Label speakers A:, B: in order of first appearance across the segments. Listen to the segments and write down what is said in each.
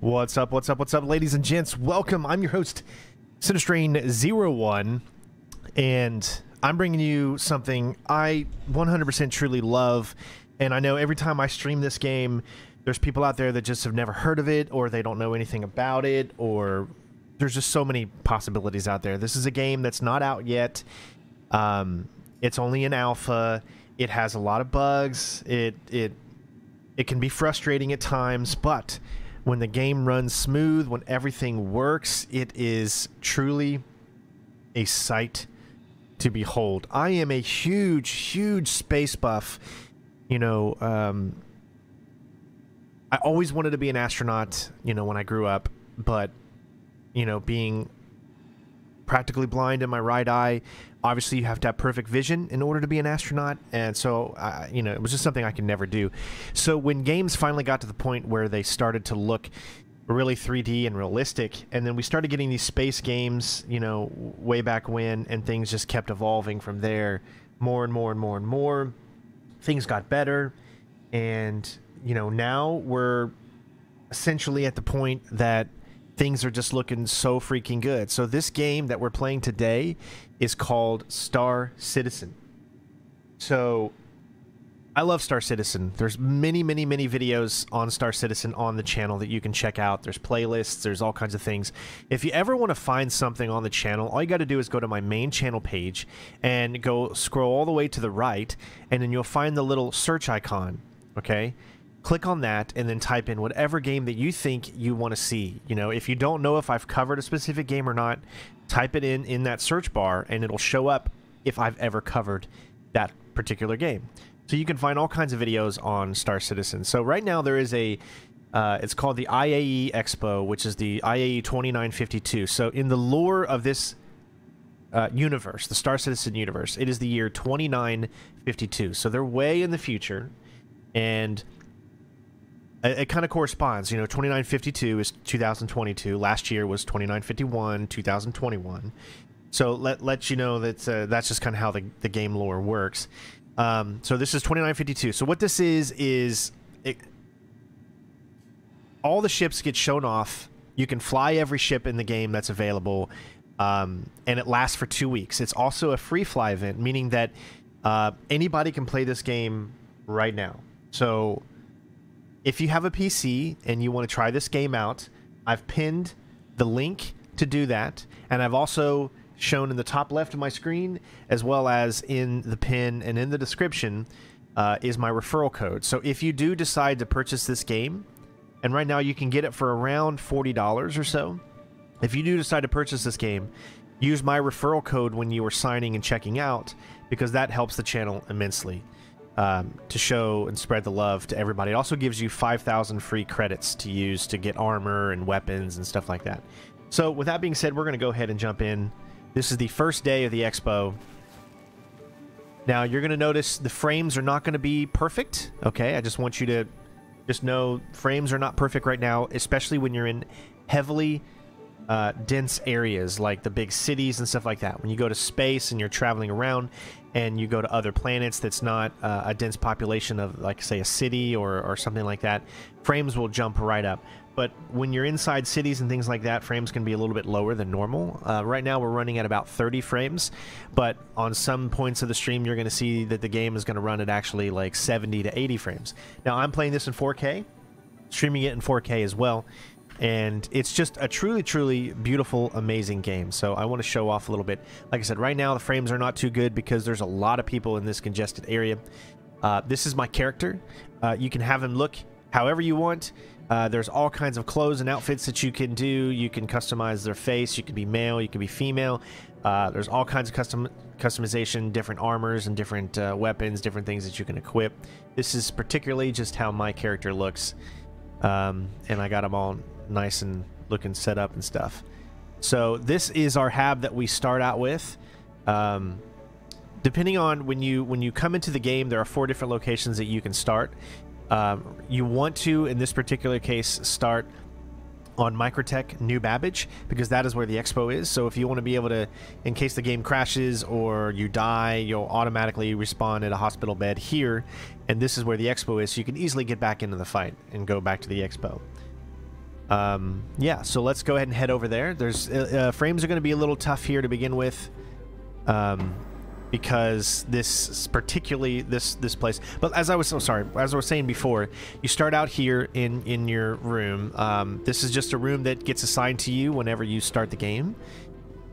A: What's up, what's up, what's up, ladies and gents? Welcome. I'm your host, Centerstrain01, and I'm bringing you something I 100% truly love. And I know every time I stream this game, there's people out there that just have never heard of it, or they don't know anything about it, or there's just so many possibilities out there. This is a game that's not out yet. Um, it's only in alpha. It has a lot of bugs. It it it can be frustrating at times, but when the game runs smooth, when everything works, it is truly a sight to behold. I am a huge, huge space buff. You know, um, I always wanted to be an astronaut, you know, when I grew up, but, you know, being practically blind in my right eye, obviously you have to have perfect vision in order to be an astronaut and so uh, you know it was just something i could never do. So when games finally got to the point where they started to look really 3d and realistic and then we started getting these space games you know way back when and things just kept evolving from there more and more and more and more. Things got better and you know now we're essentially at the point that things are just looking so freaking good. So this game that we're playing today is called Star Citizen. So I love Star Citizen. There's many, many, many videos on Star Citizen on the channel that you can check out. There's playlists, there's all kinds of things. If you ever want to find something on the channel, all you got to do is go to my main channel page and go scroll all the way to the right, and then you'll find the little search icon, okay? Click on that and then type in whatever game that you think you want to see. You know, if you don't know if I've covered a specific game or not, type it in in that search bar and it'll show up if I've ever covered that particular game. So you can find all kinds of videos on Star Citizen. So right now there is a uh, it's called the IAE Expo, which is the IAE 2952. So in the lore of this uh, universe, the Star Citizen universe, it is the year 2952. So they're way in the future, and it, it kind of corresponds. You know, 2952 is 2022. Last year was 2951, 2021. So let let you know that uh, that's just kind of how the, the game lore works. Um, so this is 2952. So what this is is it, all the ships get shown off. You can fly every ship in the game that's available, um, and it lasts for two weeks. It's also a free fly event, meaning that uh, anybody can play this game right now. So if you have a PC and you want to try this game out, I've pinned the link to do that, and I've also shown in the top left of my screen, as well as in the pin and in the description, uh, is my referral code. So if you do decide to purchase this game, and right now you can get it for around $40 or so, if you do decide to purchase this game, use my referral code when you are signing and checking out, because that helps the channel immensely um, to show and spread the love to everybody. It also gives you 5,000 free credits to use to get armor and weapons and stuff like that. So with that being said, we're going to go ahead and jump in. This is the first day of the expo. Now you're going to notice the frames are not going to be perfect. Okay, I just want you to just know frames are not perfect right now, especially when you're in heavily uh, dense areas like the big cities and stuff like that. When you go to space and you're traveling around, and you go to other planets that's not uh, a dense population of like say a city or, or something like that frames will jump right up. But when you're inside cities and things like that frames can be a little bit lower than normal. Uh, right now we're running at about 30 frames but on some points of the stream you're going to see that the game is going to run at actually like 70 to 80 frames. Now i'm playing this in 4k streaming it in 4k as well and it's just a truly truly beautiful amazing game. So i want to show off a little bit. Like i said right now the frames are not too good because there's a lot of people in this congested area. Uh, this is my character. Uh, you can have him look however you want. Uh, there's all kinds of clothes and outfits that you can do. You can customize their face. You can be male. You can be female. Uh, there's all kinds of custom customization different armors and different uh, weapons different things that you can equip. This is particularly just how my character looks. Um, and I got them all nice and looking set up and stuff. So this is our hab that we start out with. Um, depending on when you when you come into the game, there are four different locations that you can start. Um, you want to, in this particular case, start on Microtech New Babbage because that is where the expo is. So if you want to be able to, in case the game crashes or you die, you'll automatically respawn at a hospital bed here, and this is where the expo is. So you can easily get back into the fight and go back to the expo. Um, yeah, so let's go ahead and head over there. There's uh, uh, frames are going to be a little tough here to begin with, um, because this particularly this this place. But as I was so sorry, as I was saying before, you start out here in in your room. Um, this is just a room that gets assigned to you whenever you start the game.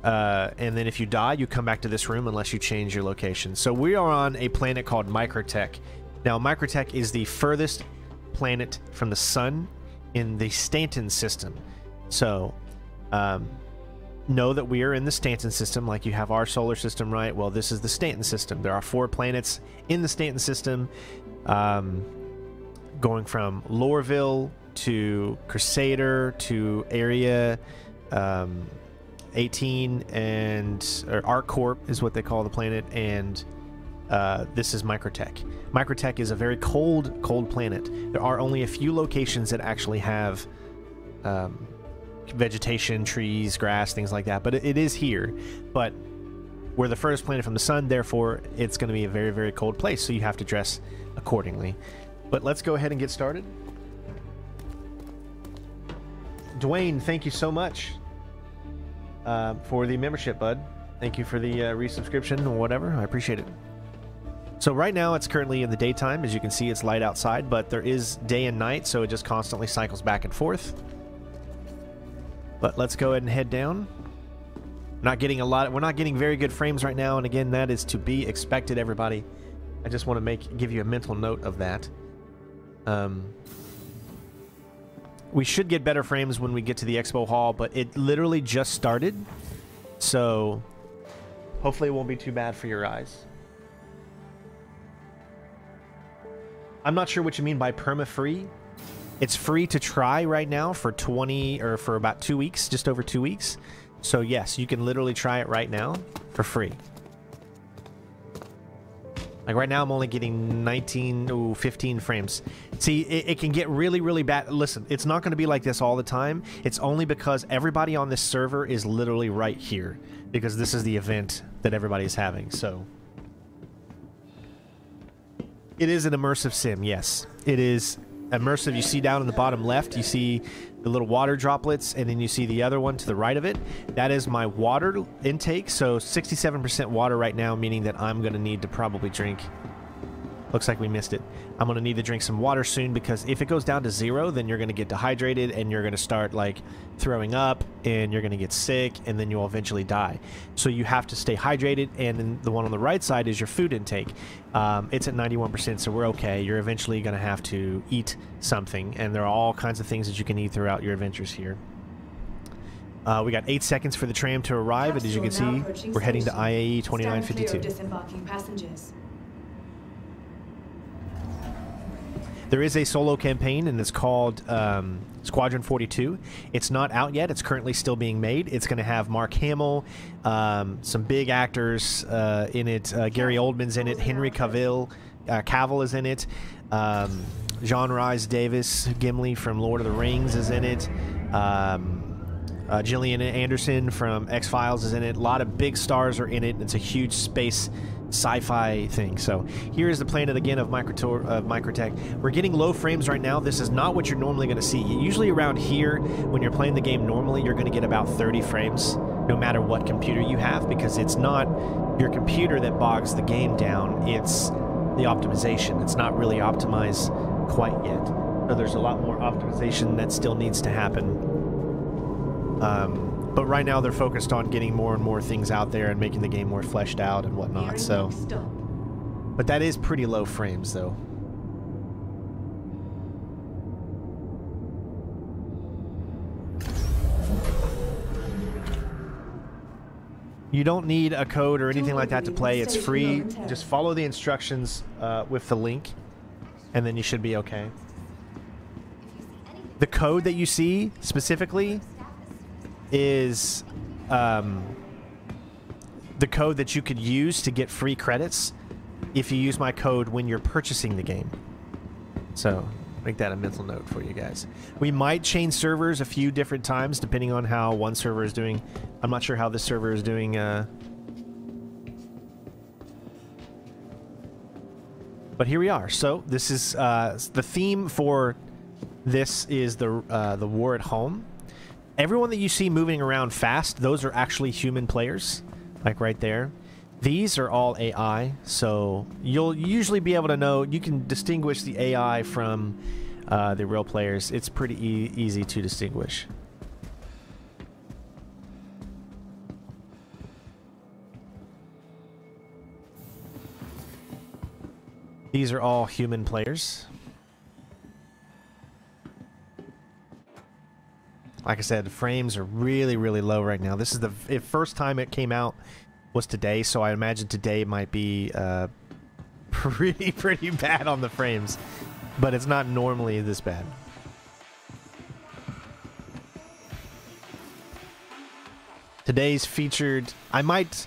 A: Uh, and then if you die, you come back to this room unless you change your location. So we are on a planet called Microtech. Now, Microtech is the furthest planet from the sun in the Stanton system. So, um, know that we are in the Stanton system, like you have our solar system, right? Well, this is the Stanton system. There are four planets in the Stanton system, um, going from Lorville to Crusader to Area um, 18 and or ArcCorp is what they call the planet, and uh, this is Microtech. Microtech is a very cold, cold planet. There are only a few locations that actually have um, vegetation, trees, grass, things like that. But it, it is here. But we're the furthest planet from the sun, therefore it's going to be a very, very cold place. So you have to dress accordingly. But let's go ahead and get started. Dwayne, thank you so much uh, for the membership, bud. Thank you for the uh, resubscription or whatever. I appreciate it. So right now it's currently in the daytime. As you can see, it's light outside, but there is day and night, so it just constantly cycles back and forth. But let's go ahead and head down. Not getting a lot. We're not getting very good frames right now, and again, that is to be expected, everybody. I just want to make give you a mental note of that. Um, we should get better frames when we get to the expo hall, but it literally just started, so hopefully it won't be too bad for your eyes. I'm not sure what you mean by perma-free. It's free to try right now for 20 or for about two weeks, just over two weeks. So yes, you can literally try it right now for free. Like right now, I'm only getting 19, ooh, 15 frames. See, it, it, can get really, really bad. Listen, it's not going to be like this all the time. It's only because everybody on this server is literally right here because this is the event that everybody's having. So it is an immersive sim, yes. It is immersive. You see down in the bottom left, you see the little water droplets, and then you see the other one to the right of it. That is my water intake. So 67% water right now, meaning that I'm going to need to probably drink Looks like we missed it. I'm going to need to drink some water soon because if it goes down to zero, then you're going to get dehydrated and you're going to start like throwing up and you're going to get sick and then you'll eventually die. So you have to stay hydrated. And then the one on the right side is your food intake. Um, it's at 91%, so we're okay. You're eventually going to have to eat something. And there are all kinds of things that you can eat throughout your adventures here. Uh, we got eight seconds for the tram to arrive, and as you can see, we're heading to IAE 2952. disembarking passengers. There is a solo campaign, and it's called um, Squadron 42. It's not out yet. It's currently still being made. It's going to have Mark Hamill, um, some big actors uh, in it. Uh, Gary Oldman's in it. Henry Cavill, uh, Cavill is in it. Um, John Rhys-Davies, Gimli from Lord of the Rings, is in it. Um, uh, Gillian Anderson from X Files is in it. A lot of big stars are in it. It's a huge space sci-fi thing. So here is the planet again of, Microtor of Microtech. We're getting low frames right now. This is not what you're normally going to see. Usually around here, when you're playing the game normally, you're going to get about 30 frames, no matter what computer you have, because it's not your computer that bogs the game down. It's the optimization. It's not really optimized quite yet. So there's a lot more optimization that still needs to happen. Um, but right now they're focused on getting more and more things out there and making the game more fleshed out and whatnot. So, but that is pretty low frames though. You don't need a code or anything like that to play. It's free. Just follow the instructions uh, with the link, and then you should be okay. The code that you see specifically is um, the code that you could use to get free credits if you use my code when you're purchasing the game. So make that a mental note for you guys. We might change servers a few different times depending on how one server is doing. I'm not sure how this server is doing. Uh, but here we are. So this is uh, the theme for This is the uh, the war at home. Everyone that you see moving around fast, those are actually human players, like right there. These are all AI, so you'll usually be able to know, you can distinguish the AI from uh, the real players. It's pretty e easy to distinguish. These are all human players. Like I said, the frames are really, really low right now. This is the first time it came out was today, so I imagine today might be uh, pretty, pretty bad on the frames. But it's not normally this bad. Today's featured... I might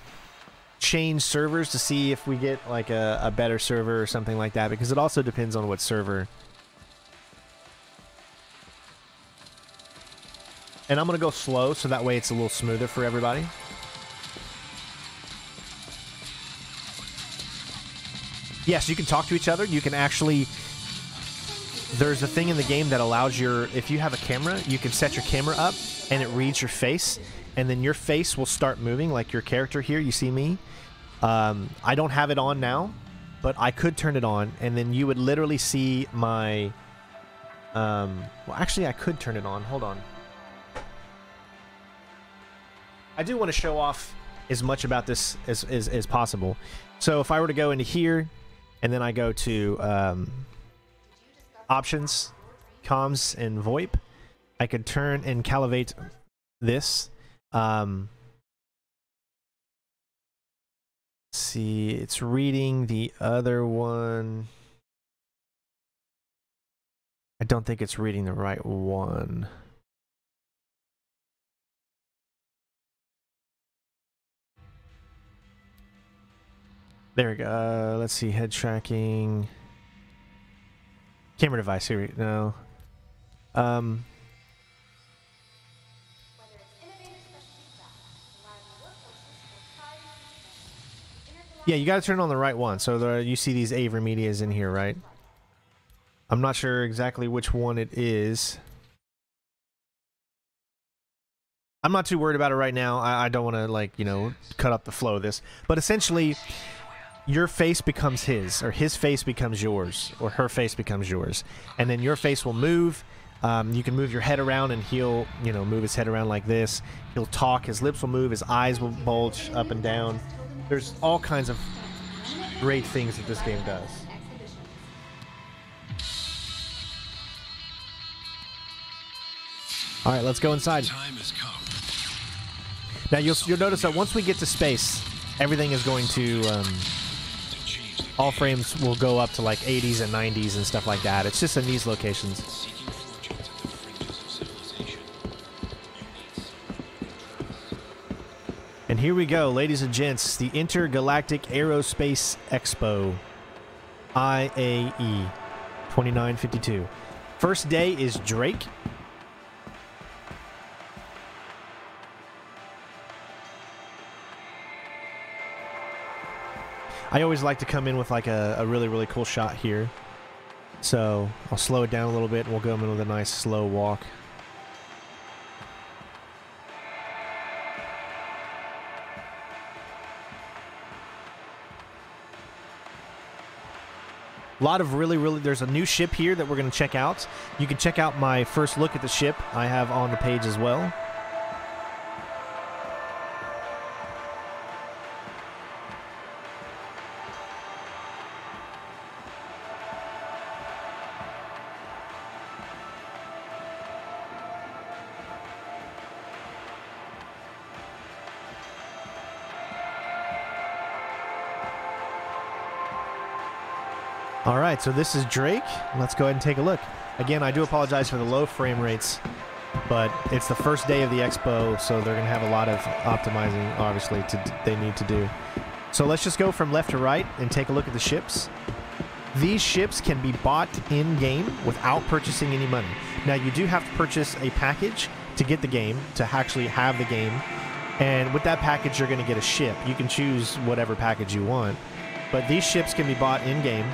A: change servers to see if we get like a, a better server or something like that, because it also depends on what server And I'm going to go slow so that way it's a little smoother for everybody. Yes, you can talk to each other. You can actually... There's a thing in the game that allows your... If you have a camera, you can set your camera up and it reads your face. And then your face will start moving like your character here. You see me? Um, I don't have it on now, but I could turn it on. And then you would literally see my... Um, well, actually, I could turn it on. Hold on. I do want to show off as much about this as, as, as possible. So if I were to go into here, and then I go to um, options, comms, and VoIP, I could turn and calibrate this. Um, see, it's reading the other one. I don't think it's reading the right one. There we go. Uh, let's see. Head tracking. Camera device. Here we go. Um. Yeah, you got to turn on the right one. So you see these AV medias in here, right? I'm not sure exactly which one it is. I'm not too worried about it right now. I, I don't want to, like, you know, cut up the flow of this. But essentially, your face becomes his, or his face becomes yours, or her face becomes yours, and then your face will move. Um, you can move your head around, and he'll, you know, move his head around like this. He'll talk. His lips will move. His eyes will bulge up and down. There's all kinds of great things that this game does. All right, let's go inside. Now you'll you'll notice that once we get to space, everything is going to um, all frames will go up to like 80s and 90s and stuff like that. It's just in these locations. And here we go, ladies and gents, the Intergalactic Aerospace Expo, IAE 2952. First day is Drake. I always like to come in with like a, a really, really cool shot here. So I'll slow it down a little bit and we'll go in with a nice slow walk. A lot of really, really, there's a new ship here that we're going to check out. You can check out my first look at the ship I have on the page as well. Right, so this is Drake. Let's go ahead and take a look. Again, I do apologize for the low frame rates, but it's the first day of the expo, so they're going to have a lot of optimizing, obviously, to, they need to do. So let's just go from left to right and take a look at the ships. These ships can be bought in-game without purchasing any money. Now, you do have to purchase a package to get the game, to actually have the game. And with that package, you're going to get a ship. You can choose whatever package you want. But these ships can be bought in-game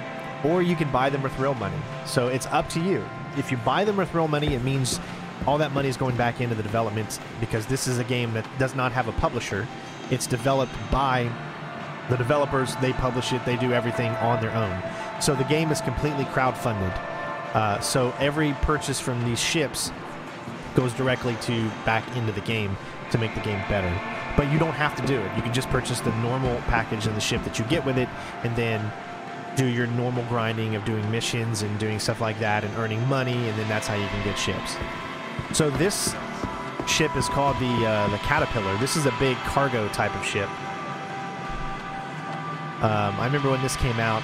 A: or you can buy them with real money. So it's up to you. if you buy them with real money, it means all that money is going back into the development because this is a game that does not have a publisher. It's developed by the developers. They publish it. They do everything on their own. So the game is completely crowdfunded. Uh, so every purchase from these ships goes directly to back into the game to make the game better. But you don't have to do it. You can just purchase the normal package and the ship that you get with it, and then do your normal grinding of doing missions and doing stuff like that and earning money, and then that's how you can get ships. So this ship is called the uh, the Caterpillar. This is a big cargo type of ship. Um, I remember when this came out.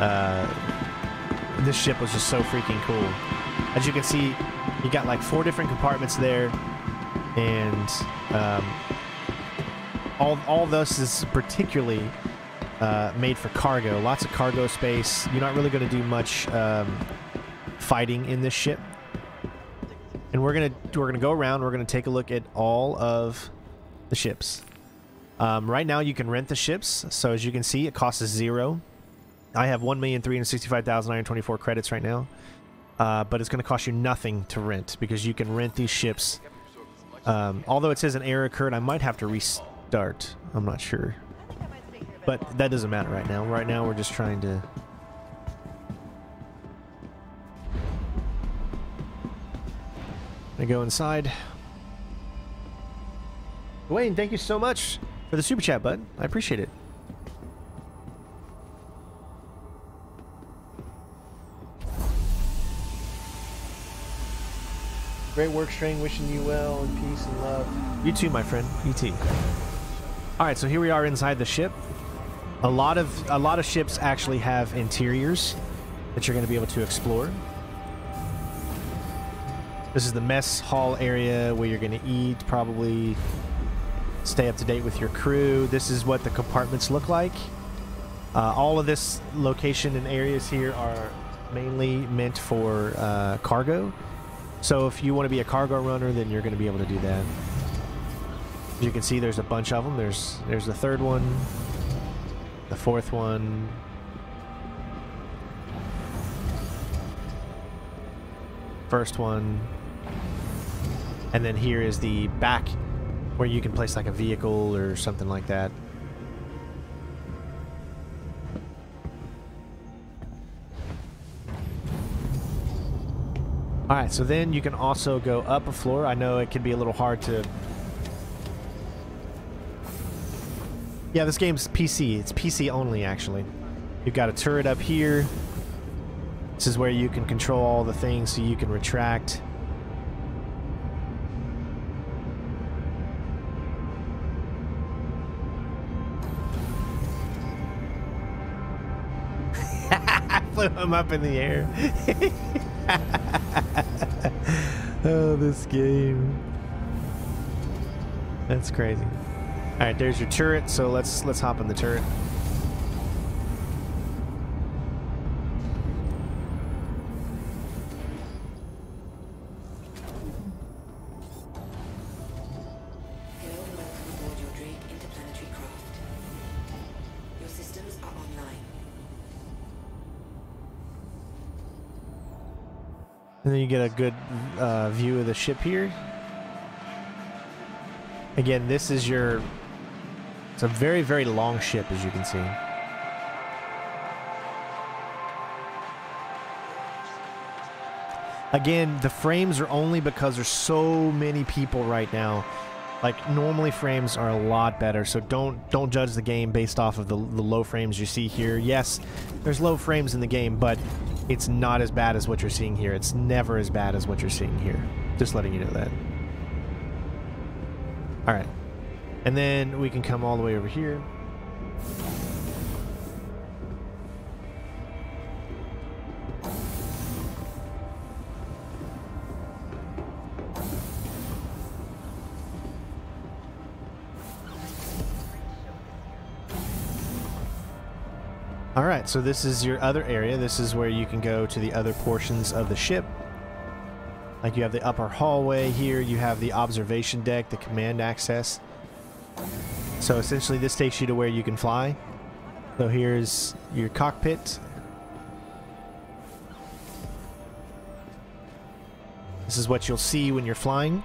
A: Uh, this ship was just so freaking cool. As you can see, you got like four different compartments there, and um, all all this is particularly uh, made for cargo. Lots of cargo space. You're not really going to do much um, fighting in this ship. And we're gonna we're gonna go around. We're gonna take a look at all of the ships. Um, right now, you can rent the ships. So as you can see, it costs zero. I have 1,365,924 credits right now. Uh, but it's going to cost you nothing to rent because you can rent these ships. Um, although it says an error occurred, I might have to restart. I'm not sure. But that doesn't matter right now. Right now, we're just trying to... I go inside. Wayne, thank you so much for the super chat, bud. I appreciate it. Great work, String. Wishing you well and peace and love. You too, my friend. You too. All right, so here we are inside the ship. A lot of a lot of ships actually have interiors that you're going to be able to explore. This is the mess hall area where you're going to eat, probably stay up to date with your crew. This is what the compartments look like. Uh, all of this location and areas here are mainly meant for uh, cargo. So if you want to be a cargo runner, then you're going to be able to do that. As you can see, there's a bunch of them. There's there's the third one, the fourth one. First one. And then here is the back where you can place like a vehicle or something like that. Alright, so then you can also go up a floor. I know it can be a little hard to... Yeah, this game's PC. It's PC only, actually. You've got a turret up here. This is where you can control all the things so you can retract. I flew him up in the air. oh, this game. That's crazy. All right, there's your turret. So let's let's hop in the turret.
B: And
A: then you get a good uh, view of the ship here. Again, this is your... It's a very, very long ship, as you can see. Again, the frames are only because there's so many people right now. Like normally frames are a lot better, so don't don't judge the game based off of the, the low frames you see here. Yes, there's low frames in the game, but it's not as bad as what you're seeing here. It's never as bad as what you're seeing here. Just letting you know that. All right, and then we can come all the way over here. All right, so this is your other area. This is where you can go to the other portions of the ship. Like you have the upper hallway here, you have the observation deck, the command access. So essentially this takes you to where you can fly. So here's your cockpit. This is what you'll see when you're flying.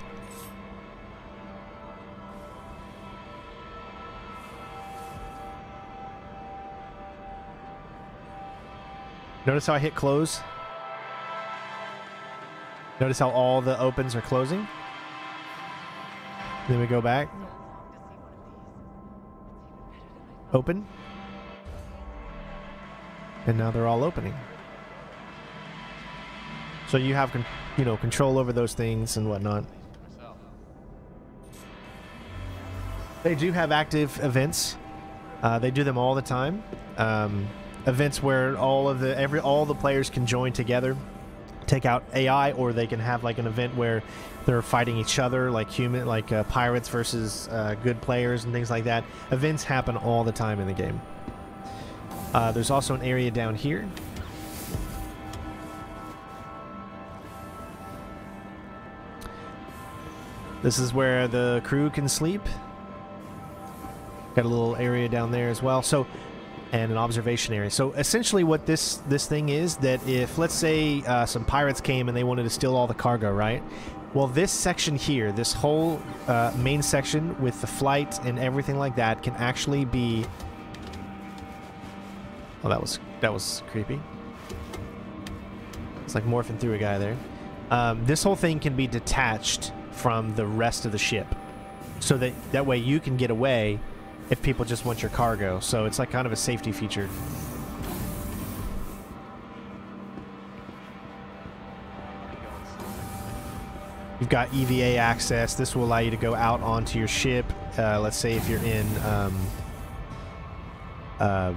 A: Notice how I hit close? Notice how all the opens are closing? Then we go back. Open. And now they're all opening. So you have, you know, control over those things and whatnot. They do have active events. Uh, they do them all the time. Um, events where all of the every all the players can join together, take out AI, or they can have like an event where they're fighting each other, like human, like uh, pirates versus uh, good players and things like that. Events happen all the time in the game. Uh, there's also an area down here. This is where the crew can sleep. Got a little area down there as well. So, and an observation area. So essentially, what this this thing is that if let's say uh, some pirates came and they wanted to steal all the cargo, right? Well, this section here, this whole uh, main section with the flight and everything like that, can actually be. Oh, that was that was creepy. It's like morphing through a guy there. Um, this whole thing can be detached from the rest of the ship, so that that way you can get away if people just want your cargo. So it's like kind of a safety feature. You've got EVA access. This will allow you to go out onto your ship. Uh, let's say if you're in um, uh,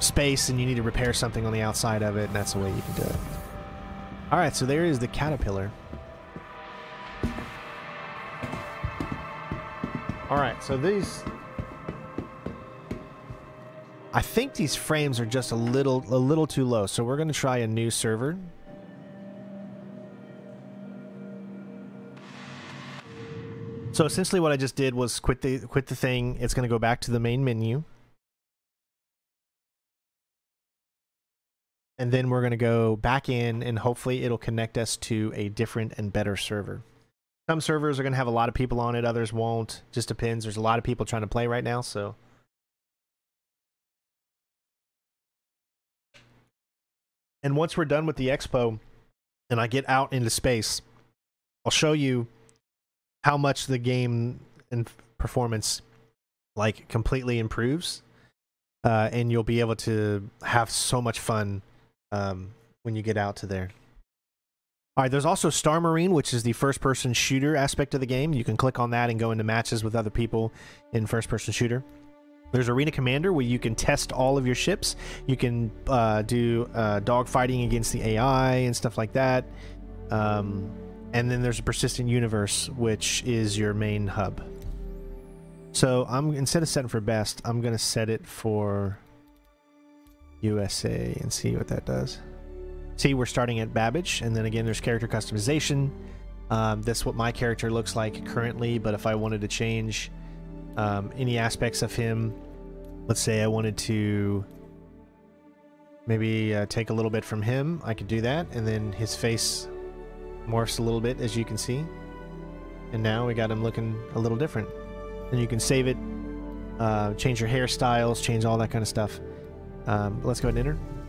A: space and you need to repair something on the outside of it, and that's the way you can do it. All right, so there is the caterpillar. All right, so these I think these frames are just a little a little too low, so we're going to try a new server. So essentially what I just did was quit the quit the thing. It's going to go back to the main menu. And then we're going to go back in and hopefully it'll connect us to a different and better server. Some servers are going to have a lot of people on it, others won't. Just depends. There's a lot of people trying to play right now, so. And once we're done with the expo and I get out into space, I'll show you how much the game and performance like completely improves. Uh, and you'll be able to have so much fun um, when you get out to there. All right, there's also Star Marine, which is the first person shooter aspect of the game. You can click on that and go into matches with other people in first person shooter. There's Arena Commander, where you can test all of your ships. You can uh, do uh, dogfighting against the AI and stuff like that. Um, and then there's a Persistent Universe, which is your main hub. So I'm instead of setting for best, I'm gonna set it for USA and see what that does. See, we're starting at Babbage, and then again, there's character customization. Um, that's what my character looks like currently, but if I wanted to change um, any aspects of him, let's say I wanted to maybe uh, take a little bit from him, I could do that, and then his face morphs a little bit, as you can see. And now we got him looking a little different. And you can save it, uh, change your hairstyles, change all that kind of stuff. Um, let's go ahead and enter.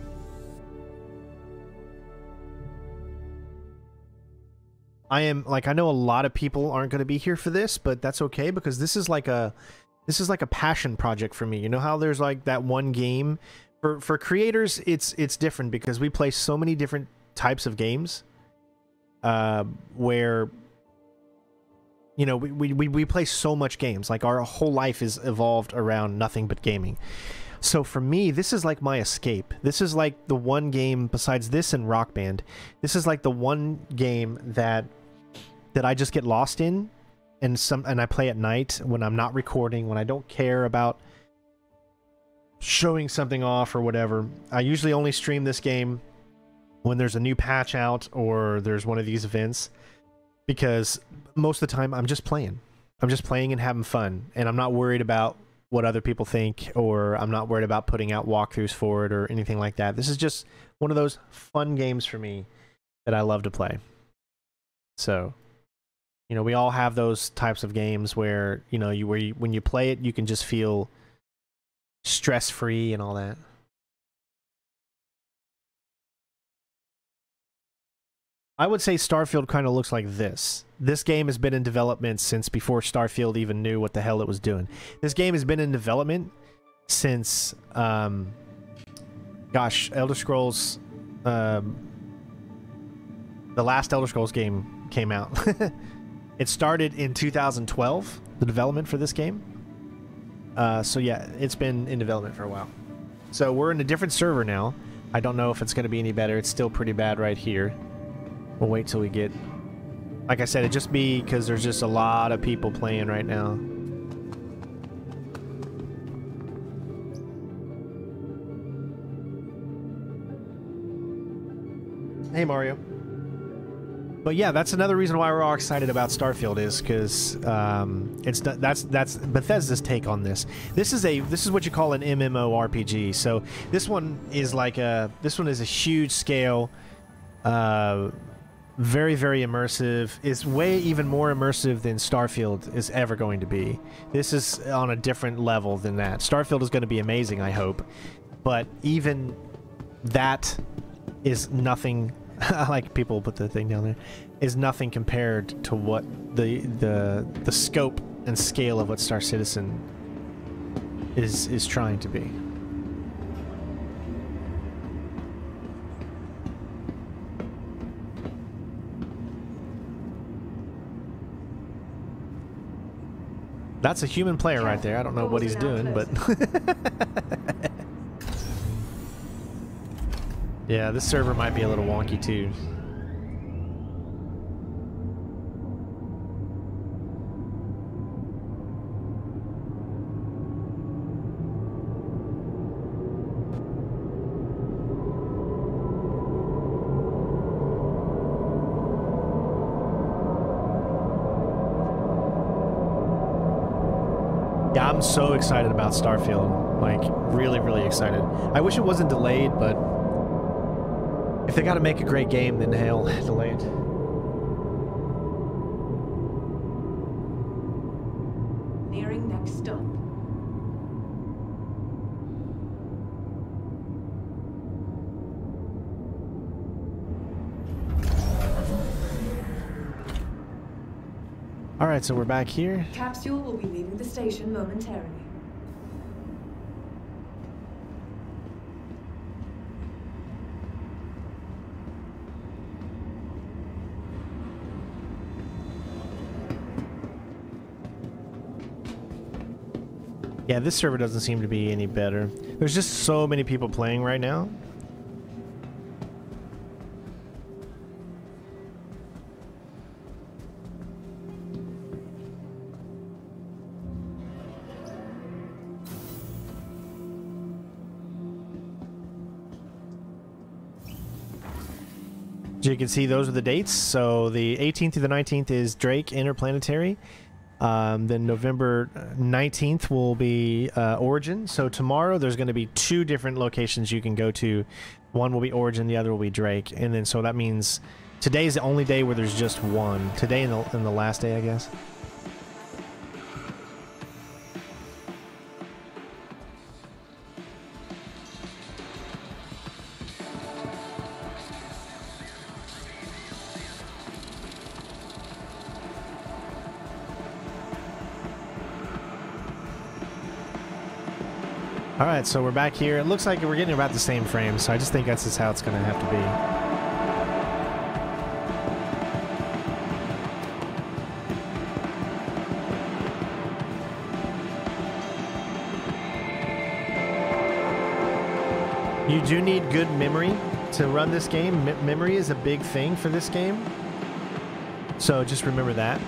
A: I am like I know a lot of people aren't going to be here for this, but that's okay because this is like a this is like a passion project for me. You know how there's like that one game? For for creators it's it's different because we play so many different types of games uh where you know we, we we play so much games. Like our whole life is evolved around nothing but gaming so for me, this is like my escape. This is like the one game besides this and Rock Band. This is like the one game that that I just get lost in and some and I play at night when I'm not recording, when I don't care about showing something off or whatever. I usually only stream this game when there's a new patch out or there's one of these events because most of the time I'm just playing. I'm just playing and having fun and I'm not worried about what other people think, or I'm not worried about putting out walkthroughs for it or anything like that. This is just one of those fun games for me. that I love to play. So, you know, we all have those types of games where you know you where you, when you play it, you can just feel stress free and all that. I would say Starfield kind of looks like this. This game has been in development since before Starfield even knew what the hell it was doing. This game has been in development since, um, gosh, Elder Scrolls, um, the last Elder Scrolls game came out. it started in 2012, the development for this game. Uh, so yeah, it's been in development for a while. So we're in a different server now. I don't know if it's going to be any better. It's still pretty bad right here. We'll wait till we get... Like I said, it just be because there's just a lot of people playing right now. Hey, Mario. But yeah, that's another reason why we're all excited about Starfield is because um, it's that's that's Bethesda's take on this. This is a this is what you call an MMORPG. So this one is like a this one is a huge scale, uh, very very immersive. Is way even more immersive than Starfield is ever going to be. This is on a different level than that. Starfield is going to be amazing, I hope, but even that is nothing like people put the thing down there is nothing compared to what the the the scope and scale of what Star Citizen is is trying to be. That's a human player right there. I don't know what he's doing, but Yeah, this server might be a little wonky too. Yeah, I'm so excited about Starfield. Like, really, really excited. I wish it wasn't delayed, but if they got to make a great game, then hell, delay it.
C: Nearing next stop.
A: All right, so we're back here.
C: Capsule will be leaving the station momentarily.
A: Yeah, this server doesn't seem to be any better. There's just so many people playing right now. You can see those are the dates. So the 18th through the 19th is Drake Interplanetary. Um, then November 19th will be uh, Origin. So tomorrow there's going to be two different locations you can go to. One will be Origin, the other will be Drake. And then so that means today is the only day where there's just one. Today and the, and the last day, I guess. All right, so we're back here. It looks like we're getting about the same frame, so I just think that's just how it's going to have to be. You do need good memory to run this game. Me memory is a big thing for this game. So just remember that.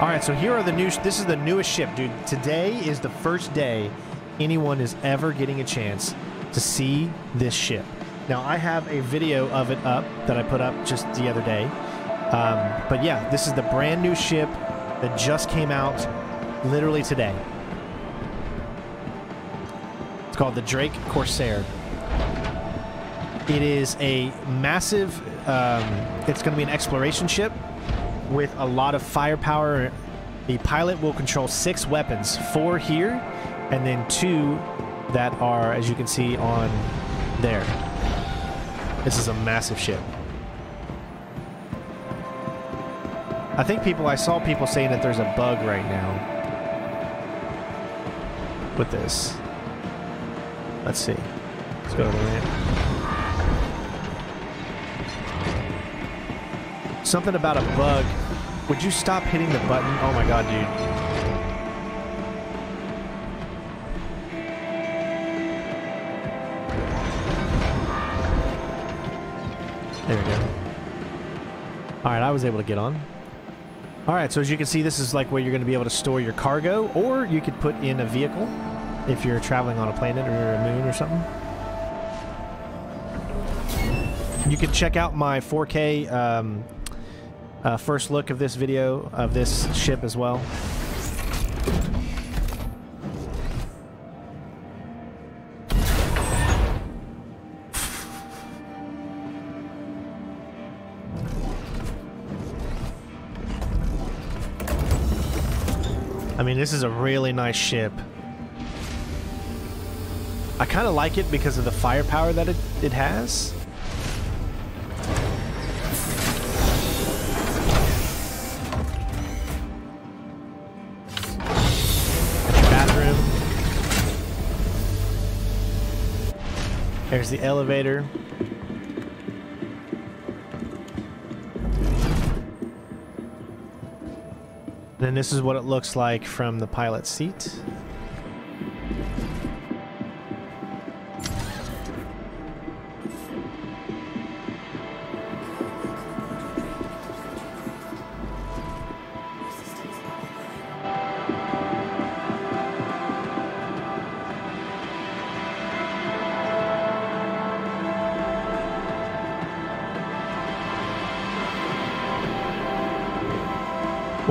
A: All right, so here are the new. This is the newest ship, dude. Today is the first day anyone is ever getting a chance to see this ship. Now, I have a video of it up that I put up just the other day. Um, but yeah, this is the brand new ship that just came out literally today. It's called the Drake Corsair. It is a massive. Um, it's going to be an exploration ship with a lot of firepower. The pilot will control six weapons, four here, and then two that are, as you can see on there. This is a massive ship. I think people, I saw people saying that there's a bug right now with this. Let's see. Let's go to the. Something about a bug. Would you stop hitting the button? Oh my god, dude. There we go. Alright, I was able to get on. Alright, so as you can see, this is like where you're going to be able to store your cargo, or you could put in a vehicle if you're traveling on a planet or a moon or something. You can check out my 4K um, uh, first look of this video of this ship as well. I mean, this is a really nice ship. I kind of like it because of the firepower that it, it has. There's the elevator. Then this is what it looks like from the pilot seat.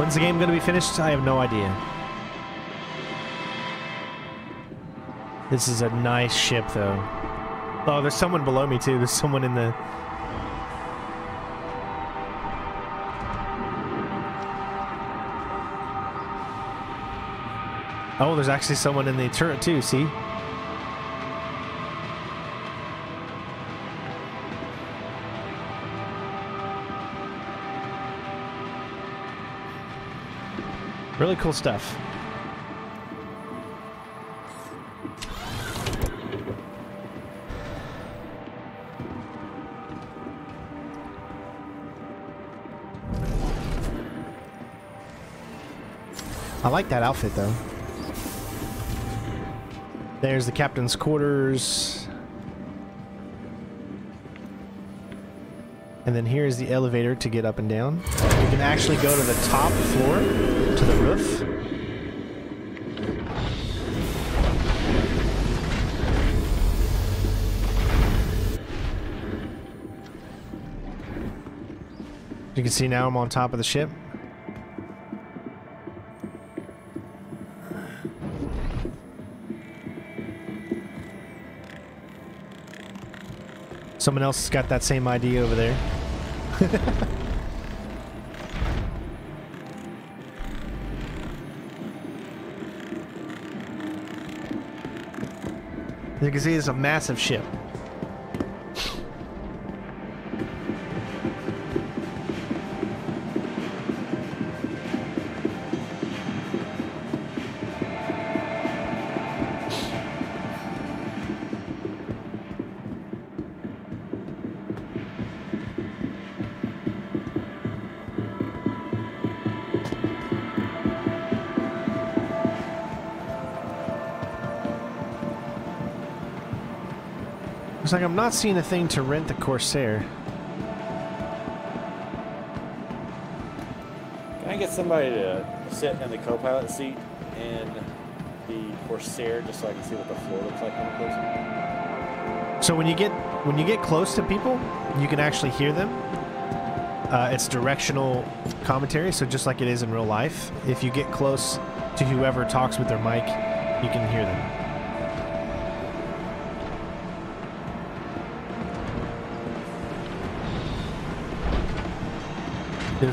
A: When's the game going to be finished? I have no idea. This is a nice ship, though. Oh, there's someone below me, too. There's someone in the... Oh, there's actually someone in the turret, too, see? Really cool stuff. I like that outfit though. There's the captain's quarters. And then here's the elevator to get up and down. You can actually go to the top floor, to the roof. You can see now I'm on top of the ship. Someone else has got that same idea over there. you can see it's a massive ship. Looks like I'm not seeing a thing to rent the Corsair.
D: Can I get somebody to sit in the co-pilot seat in the Corsair just so I can see what the floor looks like on close?
A: So when you get when you get close to people, you can actually hear them. Uh, it's directional commentary, so just like it is in real life. If you get close to whoever talks with their mic, you can hear them.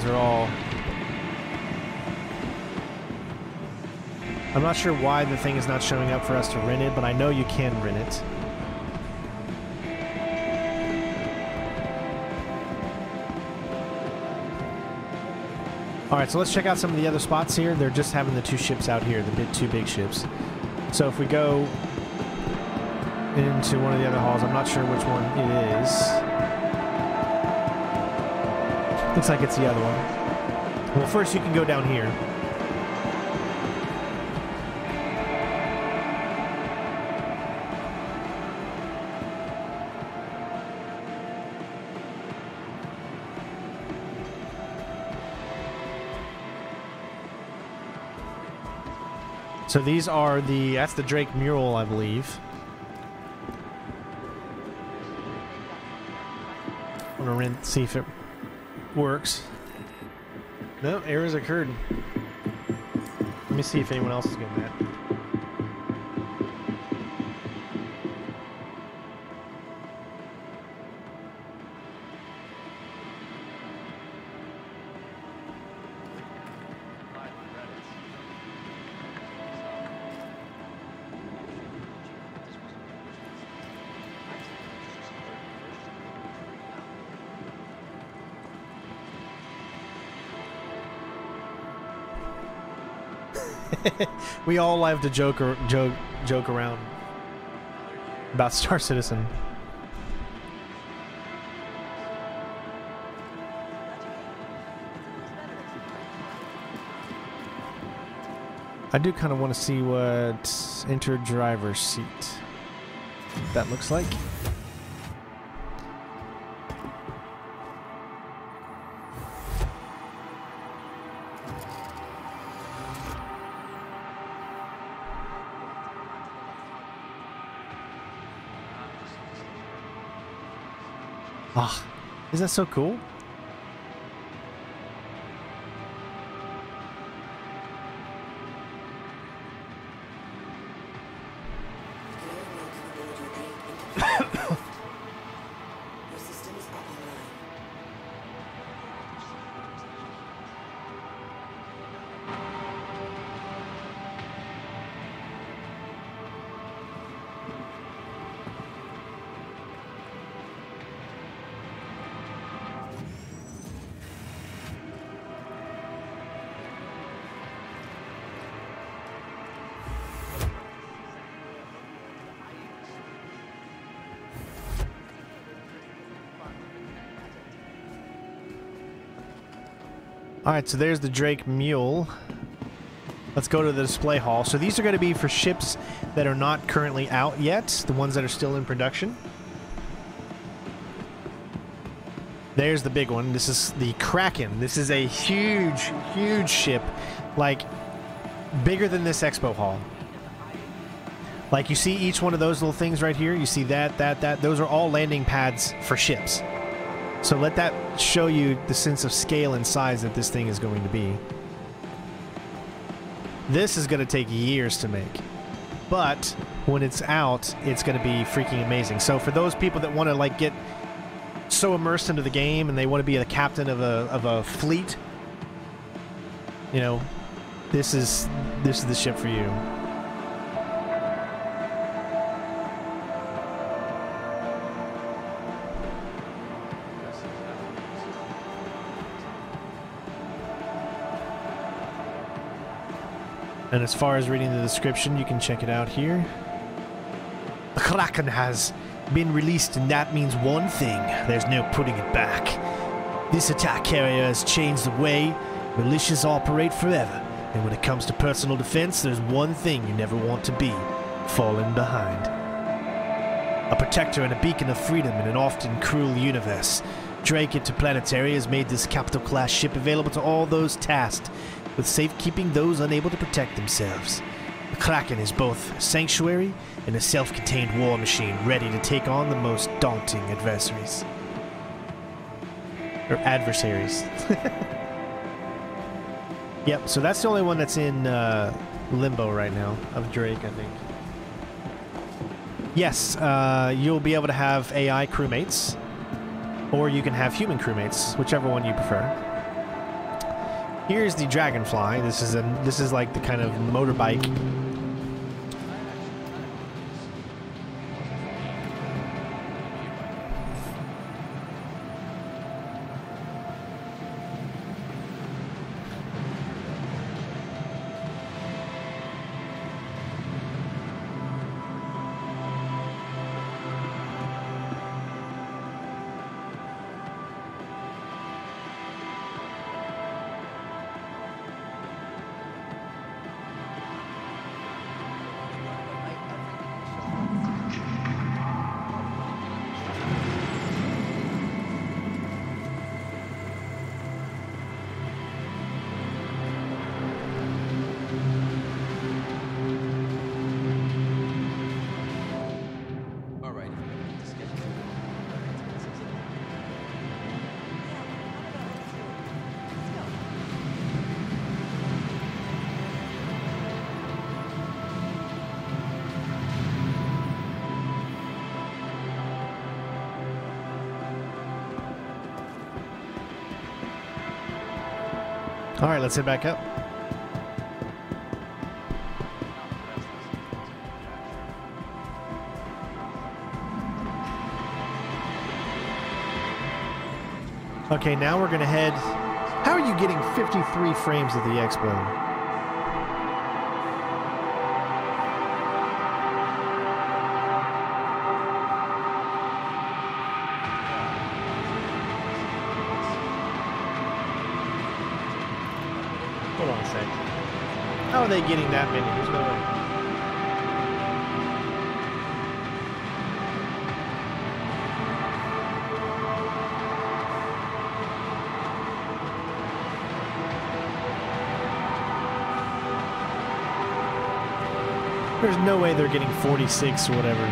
A: Are all. I'm not sure why the thing is not showing up for us to rent it, but I know you can rent it. All right, so let's check out some of the other spots here. They're just having the two ships out here, the big two big ships. So if we go into one of the other halls, I'm not sure which one it is. Looks like it's the other one. Well, first you can go down here. So these are the that's the Drake Mule, I believe. I'm gonna rent see if it works. No, errors occurred. Let me see if anyone else is getting that. we all love to joke or joke joke around about Star Citizen. I do kind of want to see what enter driver's seat that looks like. Is that so cool? All right, so there's the Drake Mule. Let's go to the display hall. So these are going to be for ships that are not currently out yet, the ones that are still in production. There's the big one. This is the Kraken. This is a huge, huge ship, like bigger than this expo hall. Like you see each one of those little things right here. You see that, that, that. Those are all landing pads for ships. So let that show you the sense of scale and size that this thing is going to be. This is going to take years to make. But when it's out, it's going to be freaking amazing. So for those people that want to like get so immersed into the game and they want to be the captain of a of a fleet, you know, this is this is the ship for you. And as far as reading the description, you can check it out here. The Kraken has been released, and that means one thing there's no putting it back. This attack carrier has changed the way militias operate forever. And when it comes to personal defense, there's one thing you never want to be falling behind. A protector and a beacon of freedom in an often cruel universe, Drake Interplanetary has made this capital class ship available to all those tasked with safekeeping those unable to protect themselves. The Kraken is both a sanctuary and a self contained war machine ready to take on the most daunting adversaries. Or adversaries. yep, so that's the only one that's in uh, limbo right now of Drake, I think. Yes, uh, you'll be able to have AI crewmates, or you can have human crewmates, whichever one you prefer. Here's the Dragonfly. This is a this is like the kind of motorbike.
E: Right, let's
A: head back up. Okay, now we're gonna head. How are you getting 53 frames of the X-Blade? Are they getting that many? There's no way. There's no way they're getting 46 or whatever.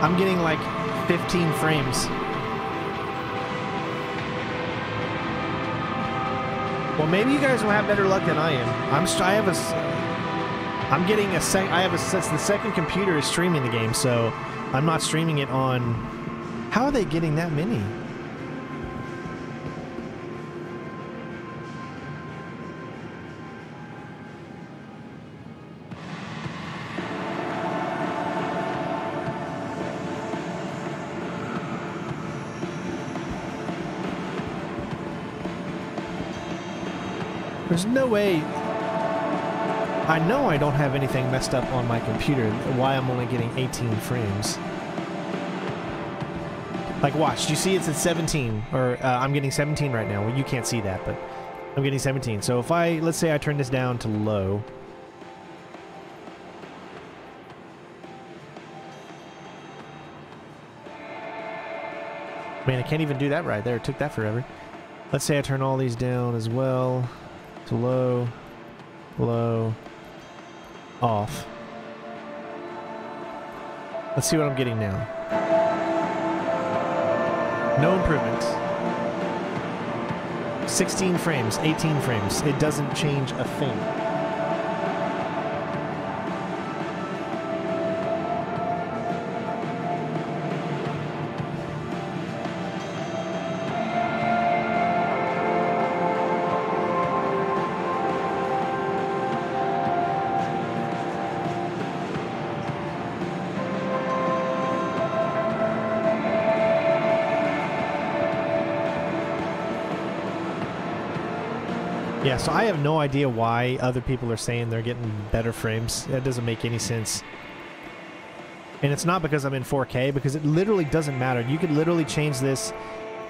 A: I'm getting like 15 frames. Well, maybe you guys will have better luck than I am. I'm I have a I'm getting a sec I have a since the second computer is streaming the game, so I'm not streaming it on How are they getting that many? There's no way. I know I don't have anything messed up on my computer. Why I'm only getting 18 frames. Like, watch. Do you see it's at 17? Or uh, I'm getting 17 right now. Well, you can't see that, but I'm getting 17. So if I, let's say I turn this down to low. Man, I can't even do that right there. It took that forever. Let's say I turn all these down as well low, low, off. Let's see what I'm getting now. No improvement. 16 frames, 18 frames. It doesn't change a thing. So I have no idea why other people are saying they're getting better frames. That doesn't make any sense. And it's not because I'm in 4K, because it literally doesn't matter. You could literally change this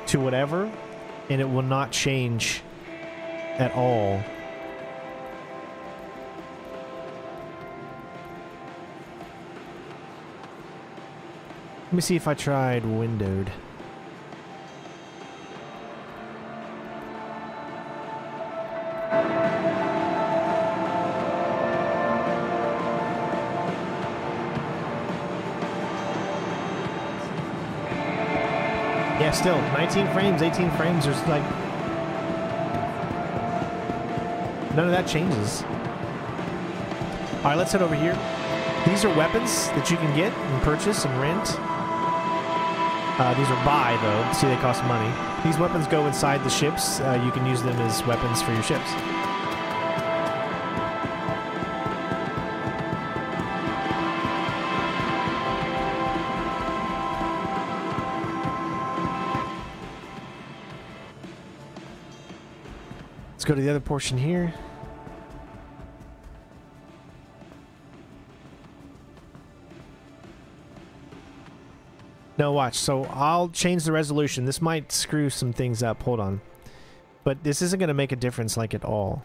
A: to whatever, and it will not change at all. Let me see if I tried windowed. Still 19 frames, 18 frames. There's like none of that changes. All right, let's head over here. These are weapons that you can get and purchase and rent. Uh, these are buy though. See, they cost money. These weapons go inside the ships. Uh, you can use them as weapons for your ships. Go to the other portion here. No, watch. So I'll change the resolution. This might screw some things up. Hold on. But this isn't going to make a difference like at all.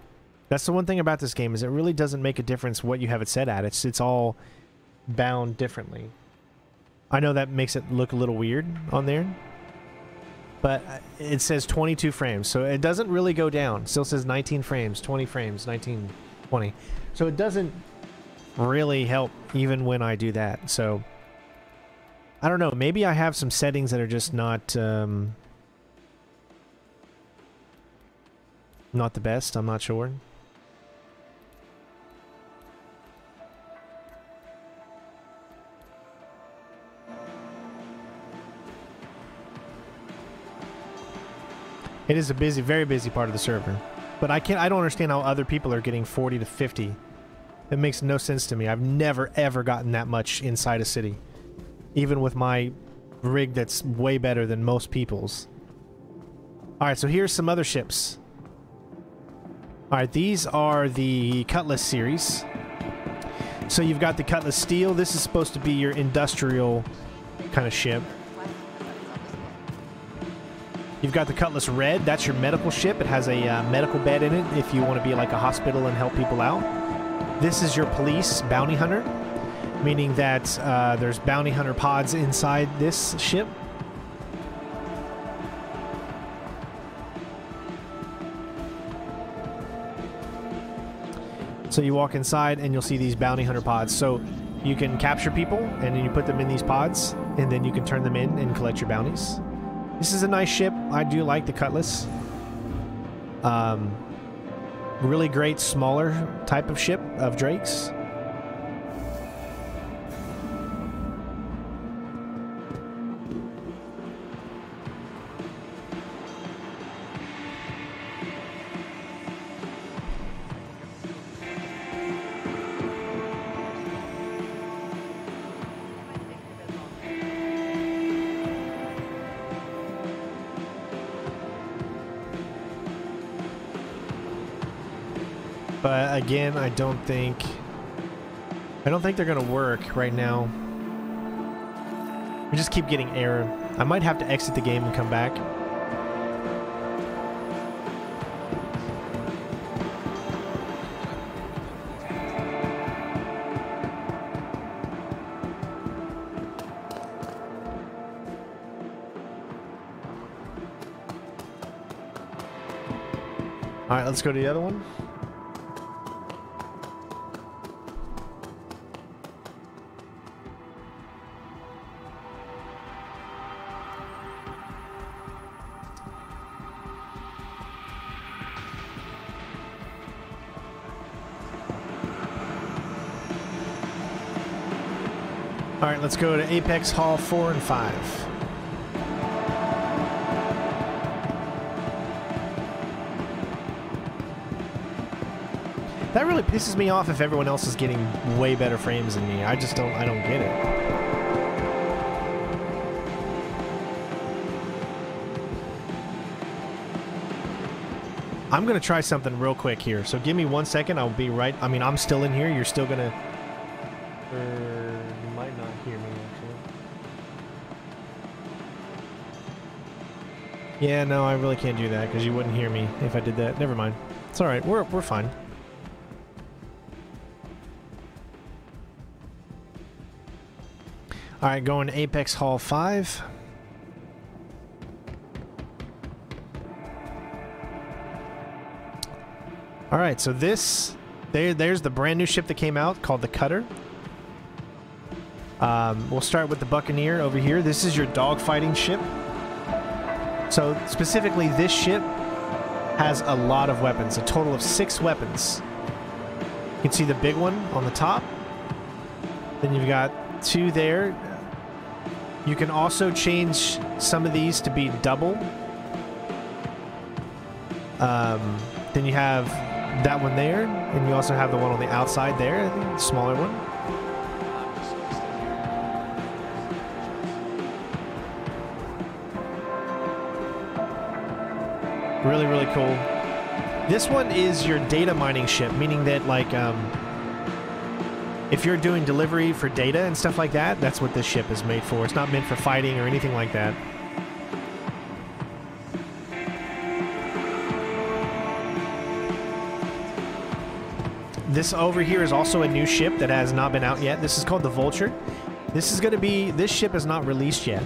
A: That's the one thing about this game is it really doesn't make a difference what you have it set at. It's it's all bound differently. I know that makes it look a little weird on there. But uh, it says 22 frames. So it doesn't really go down. Still says 19 frames, 20 frames, 19, 20. So it doesn't really help even when I do that. So I don't know. Maybe I have some settings that are just not um, not the best. I'm not sure. It is a busy, very busy part of the server. But I can't I don't understand how other people are getting 40 to 50. It makes no sense to me. I've never ever gotten that much inside a city. Even with my rig that's way better than most people's. Alright, so here's some other ships. Alright, these are the Cutlass series. So you've got the Cutlass Steel. This is supposed to be your industrial kind of ship. You've got the Cutlass Red. That's your medical ship. It has a uh, medical bed in it if you want to be like a hospital and help people out. This is your police bounty hunter, meaning that uh, there's bounty hunter pods inside this ship. So you walk inside and you'll see these bounty hunter pods. So you can capture people and then you put them in these pods and then you can turn them in and collect your bounties. This is a nice ship. I do like the Cutlass. Um, really great smaller type of ship of Drakes. Again, I don't think I don't think they're gonna work right now. We just keep getting error. I might have to exit the game and come back. All right, let's go to the other one. All right, let's go to Expo Hall 4 and 5. That really pisses me off if everyone else is getting way better frames than me. I just don't I don't get it. I'm going to try something real quick here. So give me one second. I'll be right. I mean, I'm still in here. You're still going to Yeah, no, I really can't do that because you wouldn't hear me if I did that. Never mind. It's all right. We're we're fine. All right, going Expo Hall Five. All right, so this there there's the brand new ship that came out called the Cutter. Um, we'll start with the Buccaneer over here. This is your dogfighting ship. So specifically, this ship has a lot of weapons, a total of six weapons. You can see the big one on the top. Then you've got two there. You can also change some of these to be double Um, then you have that one there, and you also have the one on the outside there, the smaller one. Really, really cool. This one is your data mining ship, meaning that like um, if you're doing delivery for data and stuff like that, that's what this ship is made for. It's not meant for fighting or anything like that. This over here is also a new ship that has not been out yet. This is called the Vulture. This is going to be this ship is not released yet,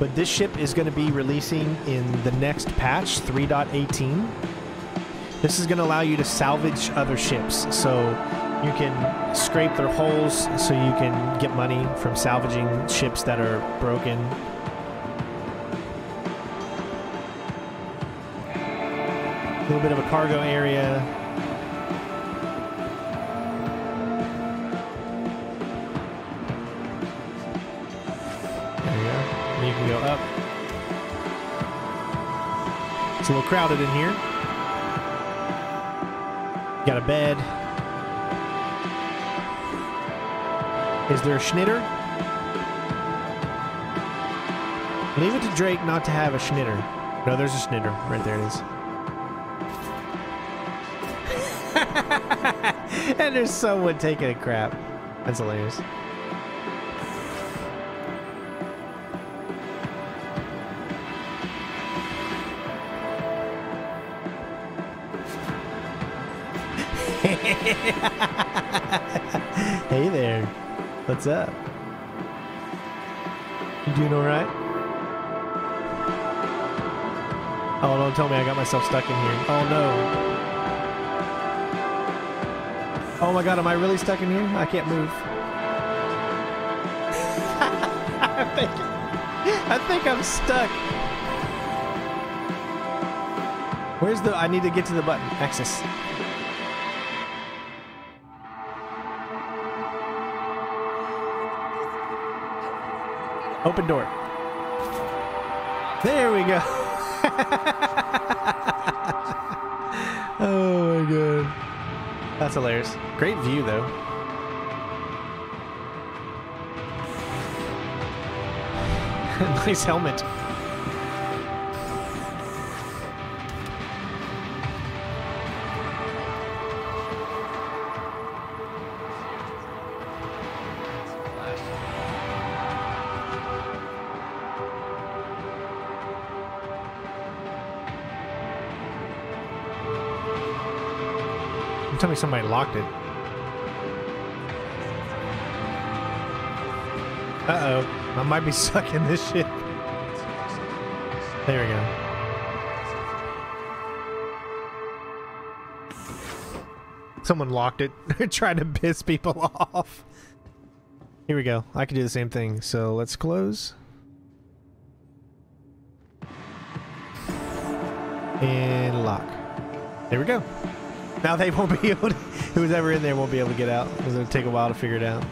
A: but this ship is going to be releasing in the next patch 3.18. This is going to allow you to salvage other ships. So you can scrape their hulls so you can get money from salvaging ships that are broken. A little bit of a cargo area. A little crowded in here. Got a bed. Is there a schnitter? Leave it to Drake not to have a schnitter. No, there's a schnitter. Right there it is. and there's someone taking a crap. That's hilarious. hey there. What's up? You doing alright? Oh, don't tell me I got myself stuck in here. Oh no. Oh my god, am I really stuck in here? I can't move. I think I think I'm stuck. Where's the I need to get to the button. Access. Open door. There we go. oh my god. That's hilarious. Great view though. nice helmet. Tell me somebody locked it. Uh oh. I might be stuck in this shit. There we go. Someone locked it. They're trying to piss people off. Here we go. I can do the same thing. So let's close. And lock. There we go. Now they won't be able to, who's ever in there won't be able to get out. It's going to take a while to figure it out.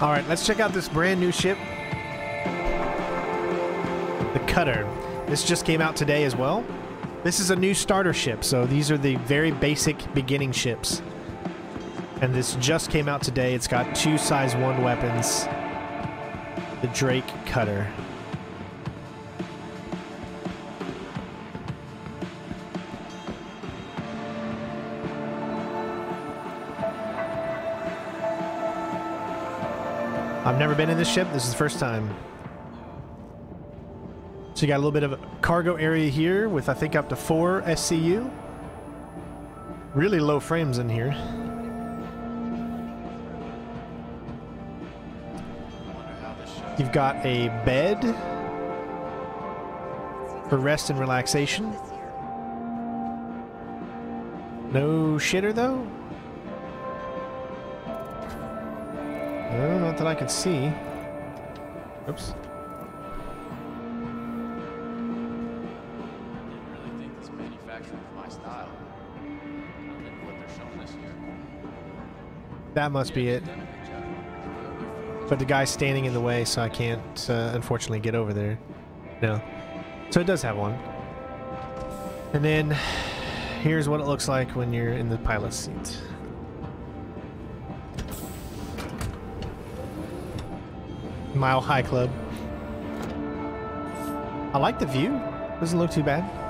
A: All right, let's check out this brand new ship. The Cutter. This just came out today as well. This is a new starter ship, so these are the very basic beginning ships. And this just came out today. It's got two size 1 weapons. The Drake Cutter. I've never been in this ship. This is the first time. So you got a little bit of a cargo area here with I think up to four SCU. Really low frames in here. You've got a bed for rest and relaxation. No shitter though. No, not that I can see. Oops. That must be it. But the guy's standing in the way, so I can't, uh, unfortunately, get over there. No. So it does have one. And then here's what it looks like when you're in the pilot seat. Mile High Club. I like the view. Doesn't look too bad.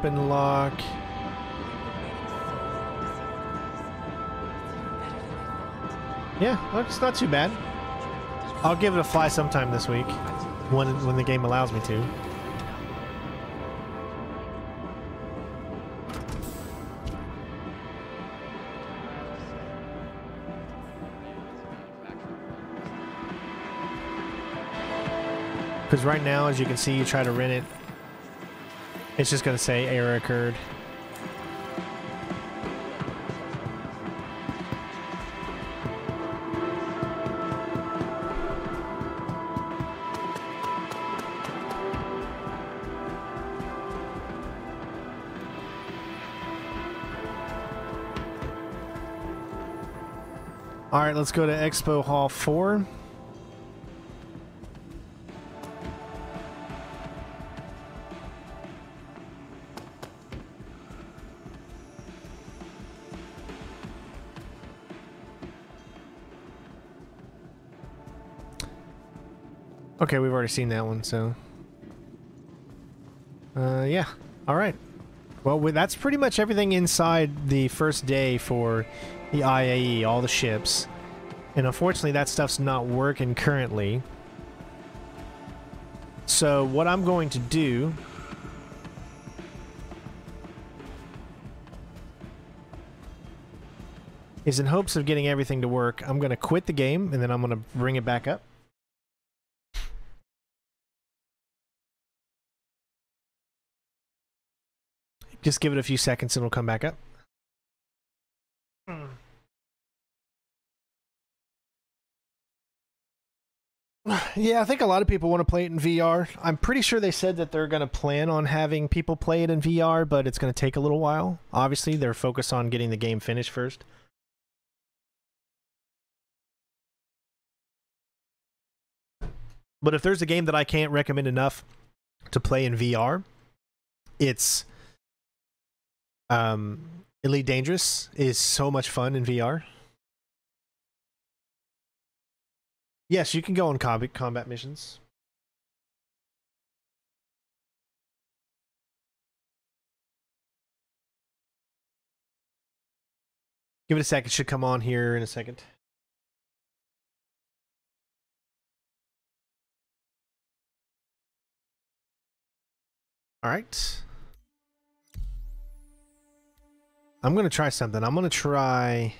A: Open lock. Yeah, it's not too bad. I'll give it a fly sometime this week, when when the game allows me to. Because right now, as you can see, you try to rent it, it's just going to say error occurred. All right, let's go to Expo Hall 4. Okay, we've already seen that one, so. Uh, yeah. All right. Well, we- that's pretty much everything inside the first day for the IAE, all the ships. And unfortunately, that stuff's not working currently. So, what I'm going to do. Is in hopes of getting everything to work, I'm going to quit the game and then I'm going to bring it back up. Just give it a few seconds and it'll come back up. Hmm. Yeah, I think a lot of people want to play it in VR. I'm pretty sure they said that they're going to plan on having people play it in VR, but it's going to take a little while. Obviously, they're focused on getting the game finished first. But if there's a game that I can't recommend enough to play in VR, it's um, Elite Dangerous is so much fun in VR. Yes, you can go on combat combat missions. Give it a second. It should come on here in a second. All right. I'm gonna try something. I'm gonna try.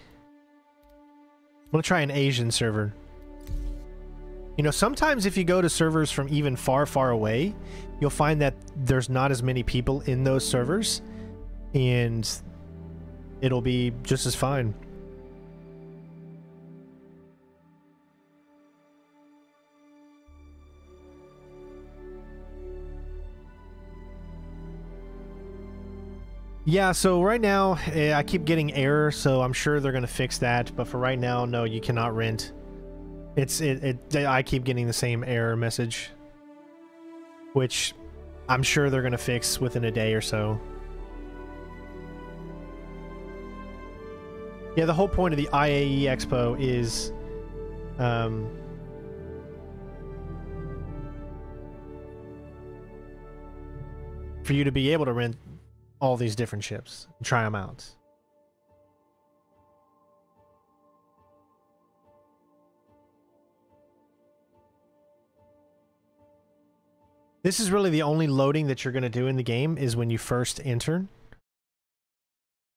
A: I'm gonna try an Asian server. You know, sometimes if you go to servers from even far, far away, you'll find that there's not as many people in those servers, and it'll be just as fine. Yeah, so right now eh, I keep getting error, so I'm sure they're gonna fix that. But for right now, no, you cannot rent. It's it, it I keep getting the same error message, which I'm sure they're gonna fix within a day or so. Yeah, the whole point of the IAE Expo is, um, for you to be able to rent all these different ships and try them out. This is really the only loading that you're going to do in the game is when you first enter.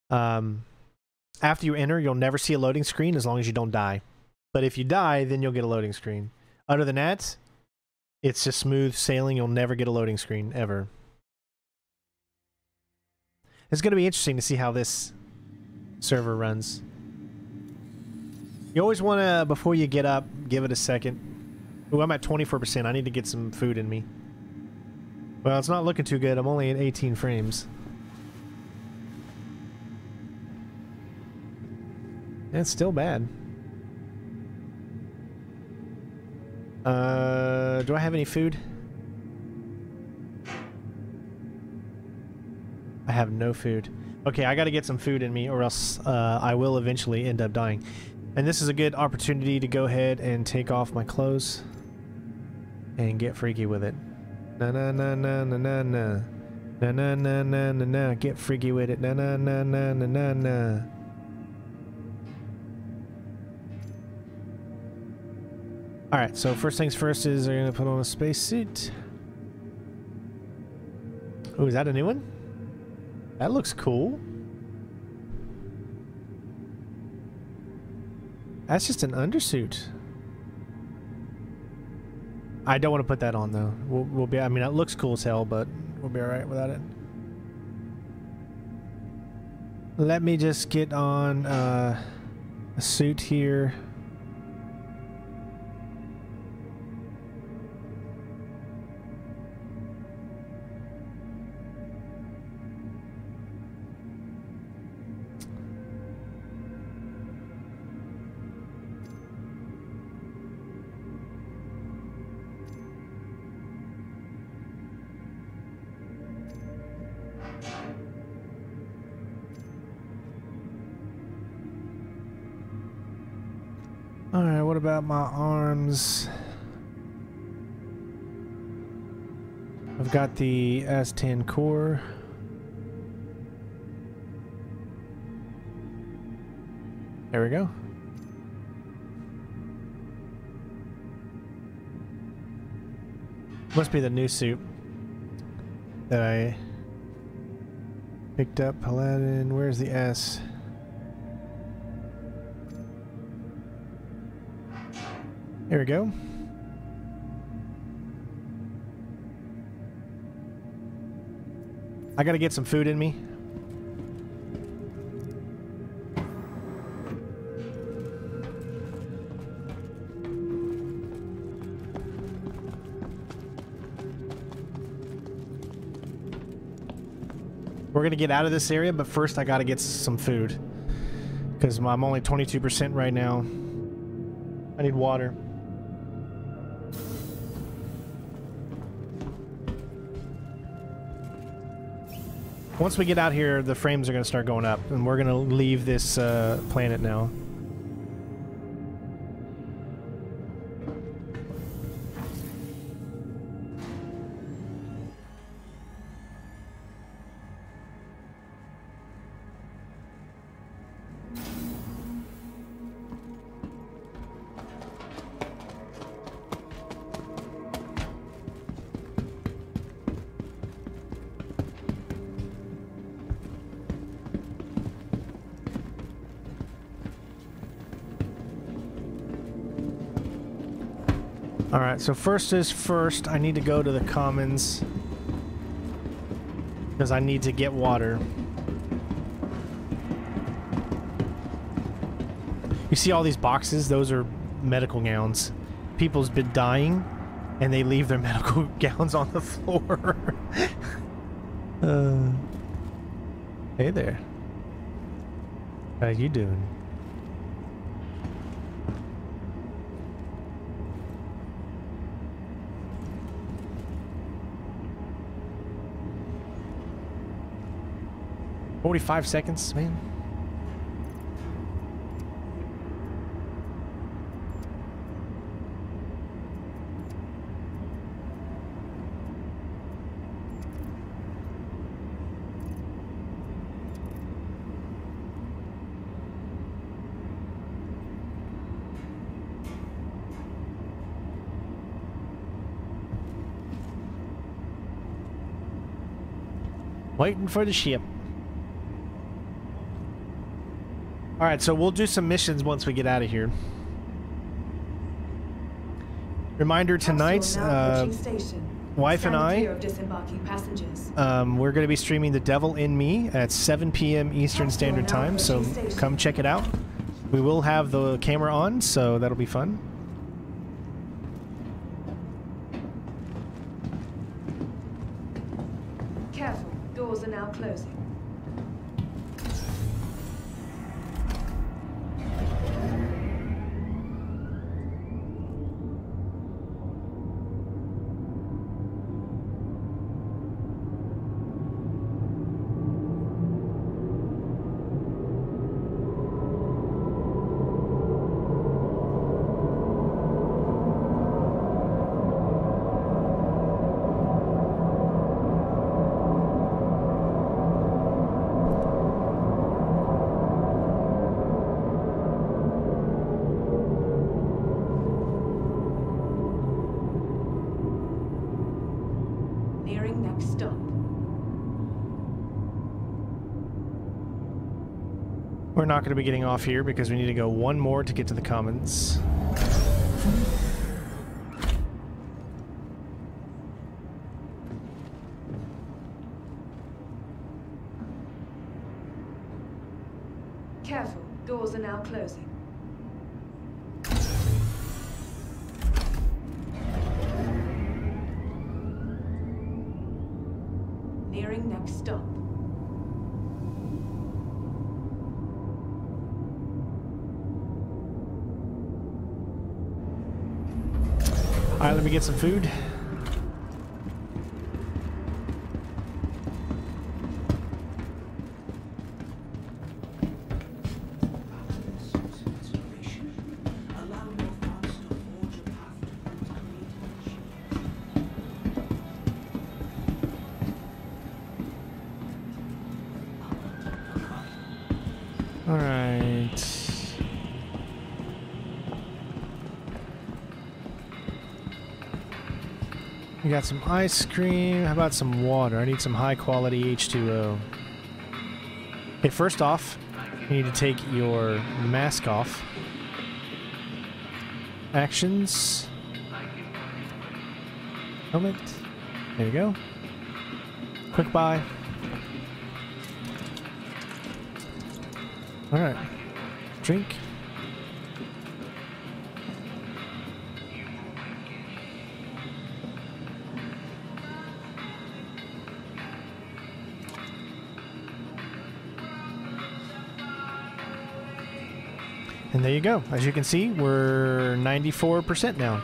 A: Um, after you enter, you'll never see a loading screen as long as you don't die. But if you die, then you'll get a loading screen. Other than that, it's just smooth sailing. You'll never get a loading screen ever. It's going to be interesting to see how this server runs. You always want to, before you get up, give it a second. Ooh, I'm at 24%. I need to get some food in me. Well, it's not looking too good. I'm only at 18 frames. That's still bad. Uh, do I have any food? I have no food. Okay, I gotta get some food in me or else uh, I will eventually end up dying. And this is a good opportunity to go ahead and take off my clothes and get freaky with it. Na na na na na na na. Na na na na na na. Get freaky with it. Na na na na na na na. Alright, so first things first is we're gonna put on a spacesuit. Oh, is that a new one? That looks cool. That's just an undersuit. I don't want to put that on though. We'll, we'll be. I mean, it looks cool as hell, but we'll be all right without it. Let me just get on uh, a suit here. What about my arms? I've got the S10 core. There we go. Must be the new suit that I picked up. Paladin, where's the S? Here we go. I gotta get some food in me. We're gonna get out of this area, but first I gotta get some food. Because I'm only 22% right now. I need water. Once we get out here, the frames are going to start going up, and we're going to leave this uh, planet now. So first is first, I need to go to the commons. Because I need to get water. You see all these boxes? Those are medical gowns. People's been dying, and they leave their medical gowns on the floor. uh, hey there. How you doing? Forty-five seconds, man. Waiting for the ship. Alright, so we'll do some missions once we get out of here. Reminder tonight, uh, wife and I-
C: clear of disembarking passengers.
A: um, we're going to be streaming The Devil in Me at 7 p.m. Eastern Standard Time, so come check it out. We will have the camera on, so that'll be fun.
C: Careful, doors are now closing.
A: Going to be getting off here because we need to go one more to get to the commons.
C: Careful, doors are now closing.
A: Get some food. Got some ice cream. How about some water? I need some high quality H2O. Okay, first off, you need to take your mask off. Actions. Helmet. There you go. Quick buy. Alright. Drink. You go. As you can see, we're 94% now.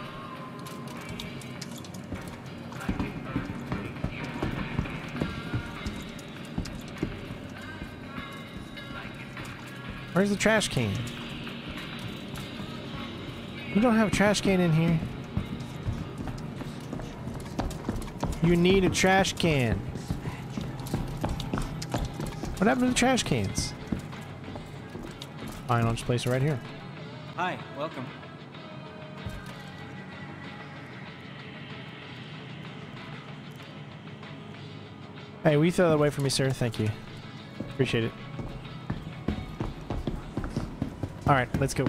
A: Where's the trash can? We don't have a trash can in here. You need a trash can. What happened to the trash cans? Fine, I'll just place it right here.
E: Hi, welcome.
A: Hey, will you throw that away for me, sir? Thank you. Appreciate it. Alright, let's go.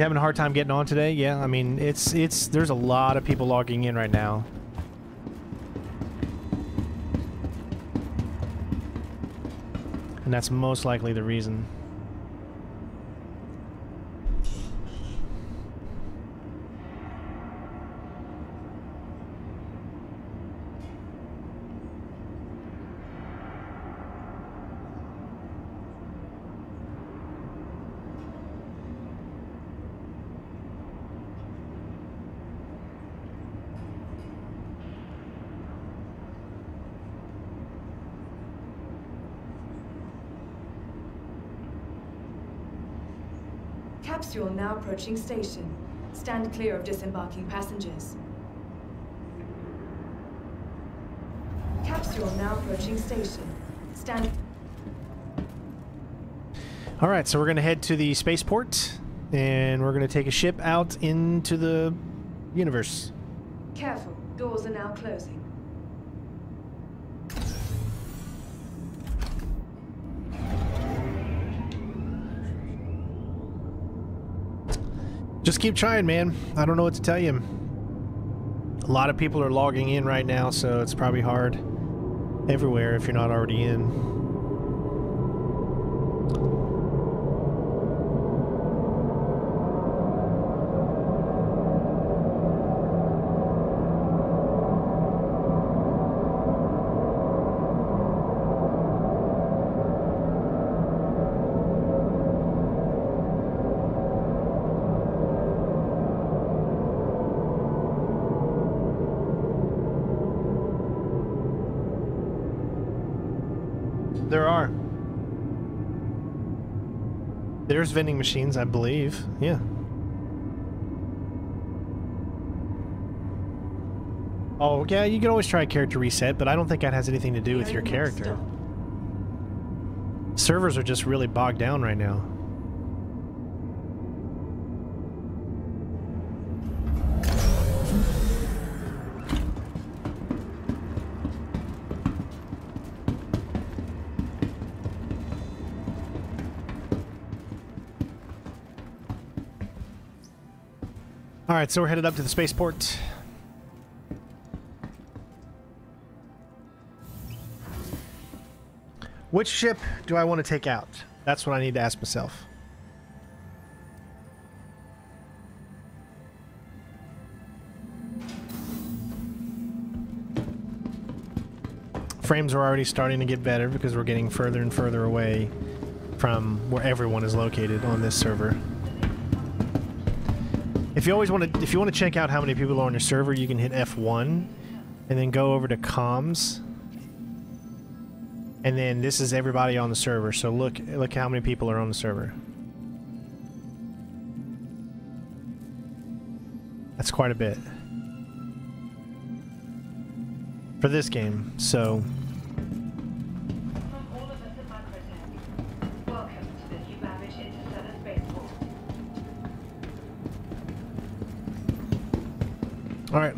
A: Having a hard time getting on today? Yeah, I mean, it's it's there's a lot of people logging in right now. And that's most likely the reason.
C: Capsule now approaching station. Stand clear of disembarking passengers. Capsule now approaching station. Stand.
A: All right, so we're going to head to the spaceport and we're going to take a ship out into the universe.
C: Careful, doors are now closing.
A: Just keep trying, man. I don't know what to tell you. A lot of people are logging in right now, so it's probably hard everywhere if you're not already in. There are. There's vending machines, I believe. Yeah. Oh, yeah, you can always try a character reset, but I don't think that has anything to do with your character. Servers are just really bogged down right now. All right, so we're headed up to the spaceport. Which ship do I want to take out? That's what I need to ask myself. Frames are already starting to get better because we're getting further and further away from where everyone is located on this server. If you always want to, if you want to check out how many people are on your server, you can hit F1 and then go over to comms. And then this is everybody on the server. So look, look how many people are on the server. That's quite a bit. For this game, so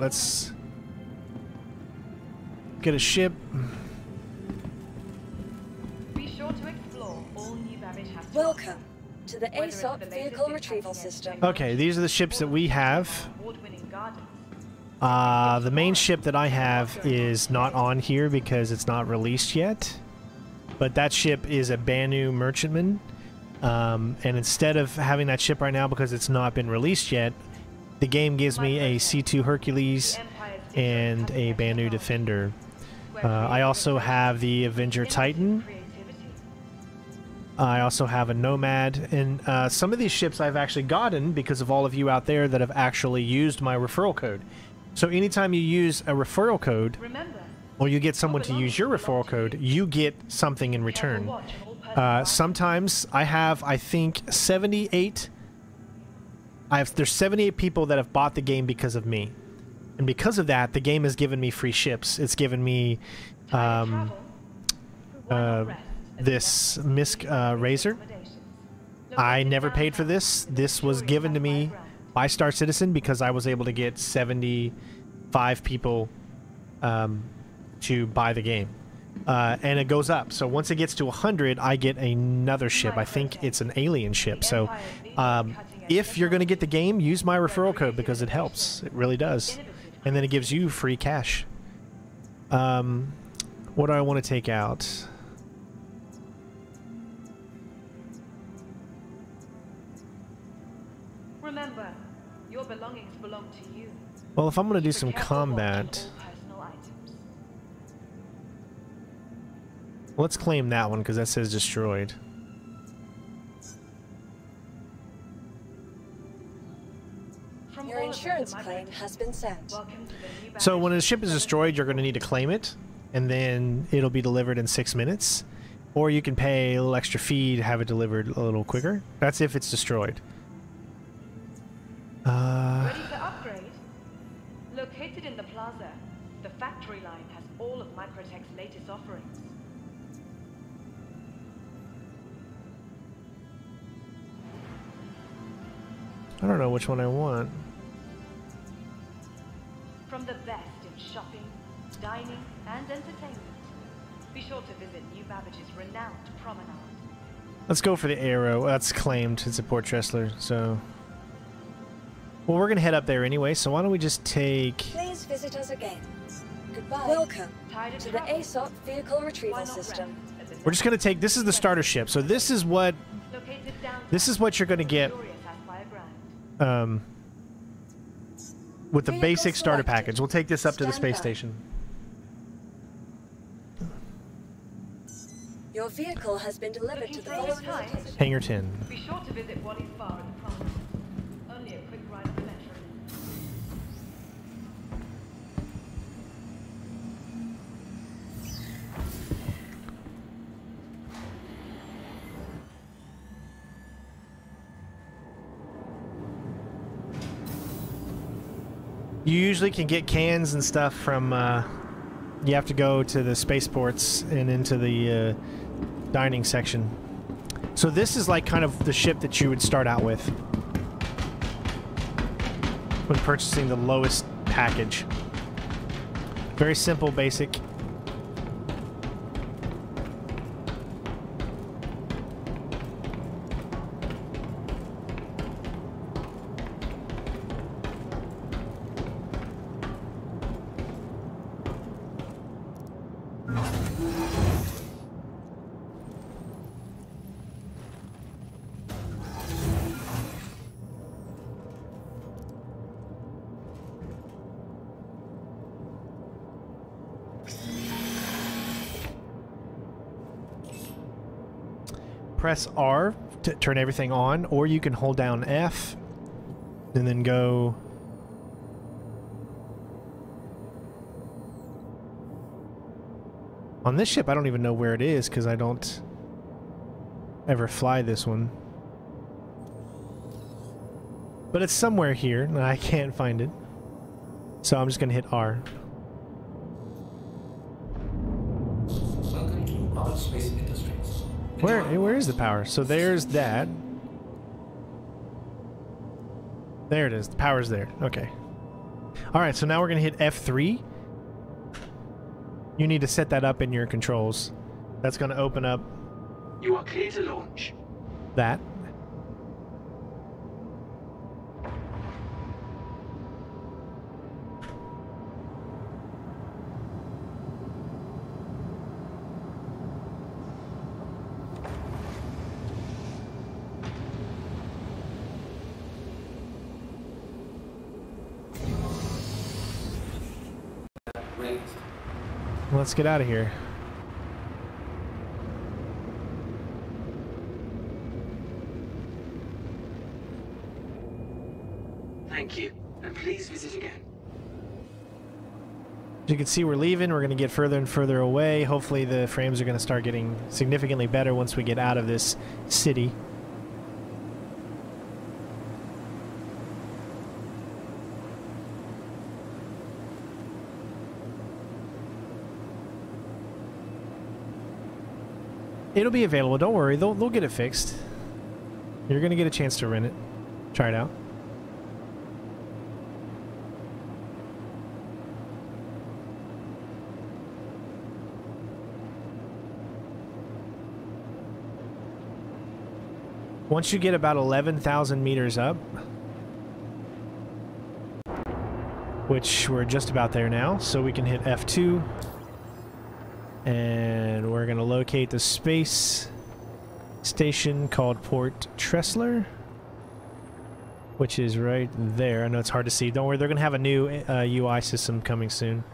A: let's get a ship.
C: Be sure to explore all New Babbage has
F: Welcome to the ASOP
C: the
F: Vehicle Retrieval System.
A: Okay, these are the ships that we have.
C: award-winning.
A: Uh, the main ship that I have is not on here because it's not released yet. But that ship is a Banu Merchantman. Um, and instead of having that ship right now because it's not been released yet, the game gives me a C2 Hercules and a Banu Defender. Uh, I also have the Avenger Titan. I also have a Nomad, and uh, some of these ships I've actually gotten because of all of you out there that have actually used my referral code. So anytime you use a referral code, or you get someone to use your referral code, you get something in return. Uh, sometimes I have, I think, 78. I have there's 78 people that have bought the game because of me, and because of that, the game has given me free ships. It's given me um, uh, this MISC uh, Razor. I never paid for this. This was given to me by Star Citizen because I was able to get 75 people um, to buy the game. Uh, and it goes up. So once it gets to 100, I get another ship. I think it's an alien ship. So um, if you're going to get the game, use my referral code because it helps. It really does. And then it gives you free cash. Um, what do I want to take out?
C: Remember, your belongings belong to you.
A: Well, if I'm going to do some
C: careful watch on
A: combat,
C: all personal items.
A: let's claim that one because that says destroyed.
F: Insurance claim has been sent.
C: Welcome to the New
A: So when a ship is destroyed, you're going to need to claim it, and then it'll be delivered in six minutes. Or you can pay a little extra fee to have it delivered a little quicker. That's if it's destroyed. Uh,
C: Ready for upgrade? Located in the plaza, the factory line has all of Microtech's latest offerings.
A: I don't know which one I want.
C: From the best in shopping, dining, and entertainment. Be sure to visit New Babbage's renowned promenade.
A: Let's go for the arrow. That's claimed. It's a Port Tressler, so Well, we're gonna head up there anyway, so why don't we just take?
F: Please visit us again. Goodbye. Welcome
C: Tired of
F: to the
C: travel?
F: ASOP vehicle retrieval system.
C: rest
A: We're just gonna take. This is the starter ship, so this is what this is what you're gonna get
C: Victoria Sapphire Grand.
A: um, with the
F: Vehicle
A: basic starter
F: selected.
A: package. We'll take this up to the space
F: by.
A: station.
F: Your vehicle has been delivered to the
C: Looking for
F: following
C: a time?
F: location.
A: Hangar 10.
C: Be sure to visit Wally's Bar at the
A: You usually can get cans and stuff from. Uh, you have to go to the spaceports and into the uh, dining section. So this is like kind of the ship that you would start out with when purchasing the lowest package. Very simple, basic. Press R to turn everything on, or you can hold down F and then go. On this ship, I don't even know where it is because I don't ever fly this one. But it's somewhere here, and I can't find it. So I'm just going to hit R. Where where is the power? So there's that. There it is. The power's there. Okay. All right. So now we're gonna hit F3. You need to set that up in your controls. That's gonna open up
G: You are clear to launch.
A: that. Let's get out of here.
G: Thank you. And please visit again.
A: As you can see, we're leaving. We're going to get further and further away. Hopefully, the frames are going to start getting significantly better once we get out of this city. It'll be available. Don't worry. They'll, they'll get it fixed. You're going to get a chance to rent it. Try it out. Once you get about 11,000 meters up, which we're just about there now, so we can hit F2. And we're going to locate the space station called Port Tressler, which is right there. I know it's hard to see. Don't worry, they're going to have a new uh, UI system coming soon.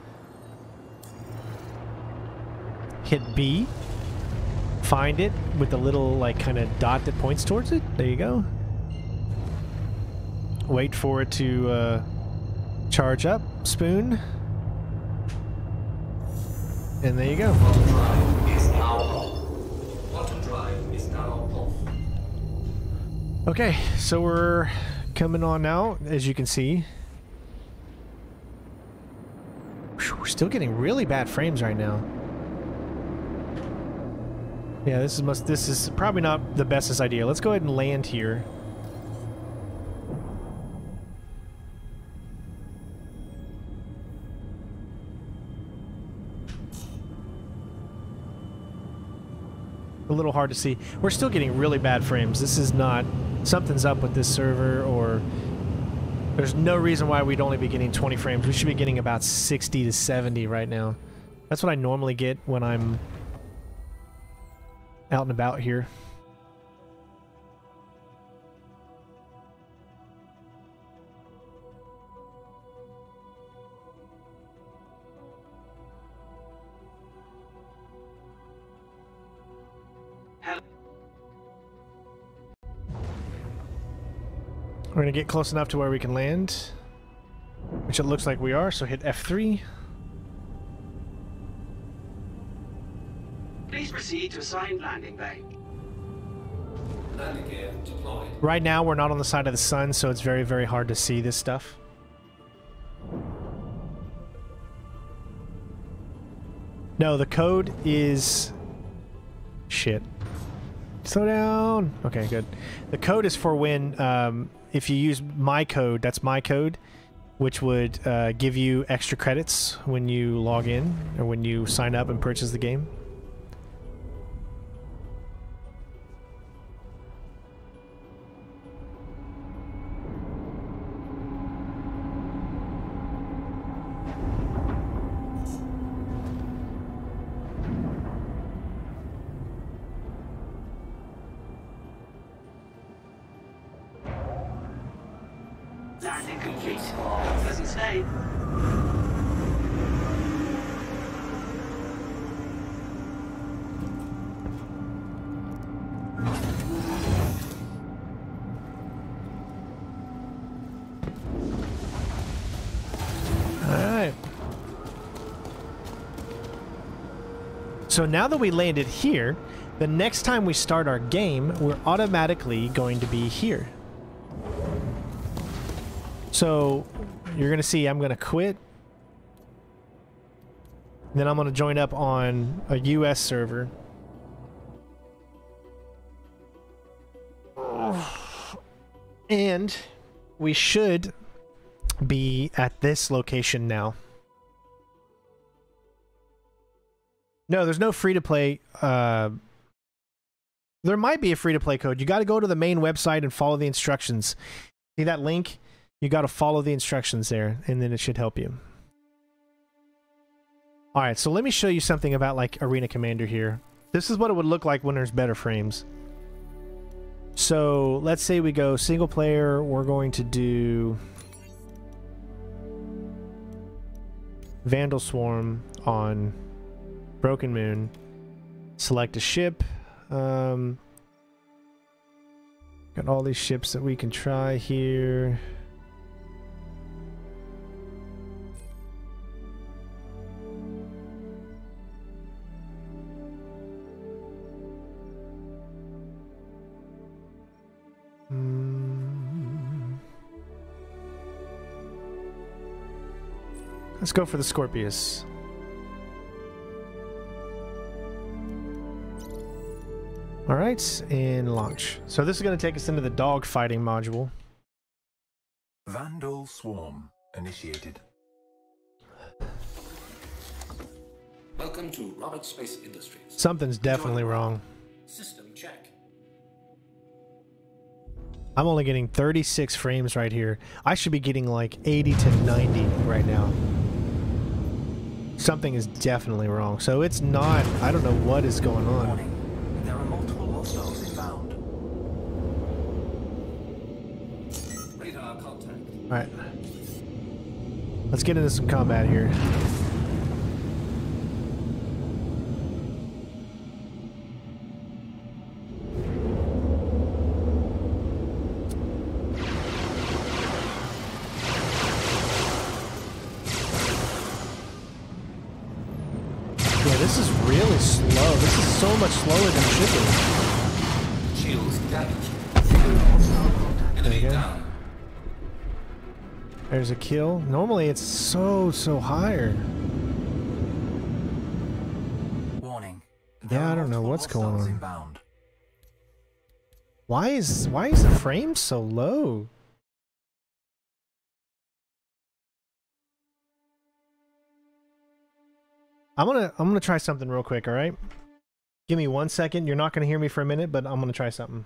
A: Hit B find it with the little like kind of dot that points towards it. There you go. Wait for it to uh, charge up, spoon. And there you go. Okay, so we're coming on now, as you can see. We're still getting really bad frames right now. Yeah, this is must. This is probably not the bestest idea. Let's go ahead and land here. A little hard to see. We're still getting really bad frames. This is not something's up with this server or There's no reason why we'd only be getting 20 frames. We should be getting about 60 to 70 right now. That's what I normally get when I'm out and about here. We're gonna get close enough to where we can land, which it looks like we are, so hit F3.
H: Please proceed to assigned landing bay.
G: Landing gear deployed.
A: Right now, we're not on the side of the sun, so it's very, very hard to see this stuff. No, the code is... Shit. Slow down! Okay, good. The code is for when, um, if you use my code, that's my code, which would uh, give you extra credits when you log in, or when you sign up and purchase the game. So now that we landed here, the next time we start our game, we're automatically going to be here. So you're going to see I'm going to quit. Then I'm going to join up on a US server. And we should be at this location now. No, there's no free to play. Uh, there might be a free to play code. You got to go to the main website and follow the instructions. See that link? You got to follow the instructions there, and then it should help you. All right, so let me show you something about like Arena Commander here. This is what it would look like when there's better frames. So let's say we go single player. We're going to do Vandal Swarm on Broken Moon. Select a ship. Um, got all these ships that we can try here. Mm. Let's go for the Scorpius. All right, and launch. So this is going to take us into the dog fighting module.
I: Vandal Swarm initiated.
G: Welcome to Roberts Space Industries.
A: Something's definitely wrong.
G: System check.
A: I'm only getting 36 frames right here. I should be getting like 80 to 90 right now. Something is definitely wrong. So it's not, I don't know what is going on.
I: Warning. There are multiple hostiles inbound.
G: Radar contact.
A: Alright. Let's get into some combat here. Kill. Normally it's so, so higher.
I: Warning.
A: Yeah, I don't know what's going on.
I: Inbound.
A: Why is why is the frame so low? I'm gonna I'm gonna try something real quick, alright? Give me one second. You're not gonna hear me for a minute, but I'm gonna try something.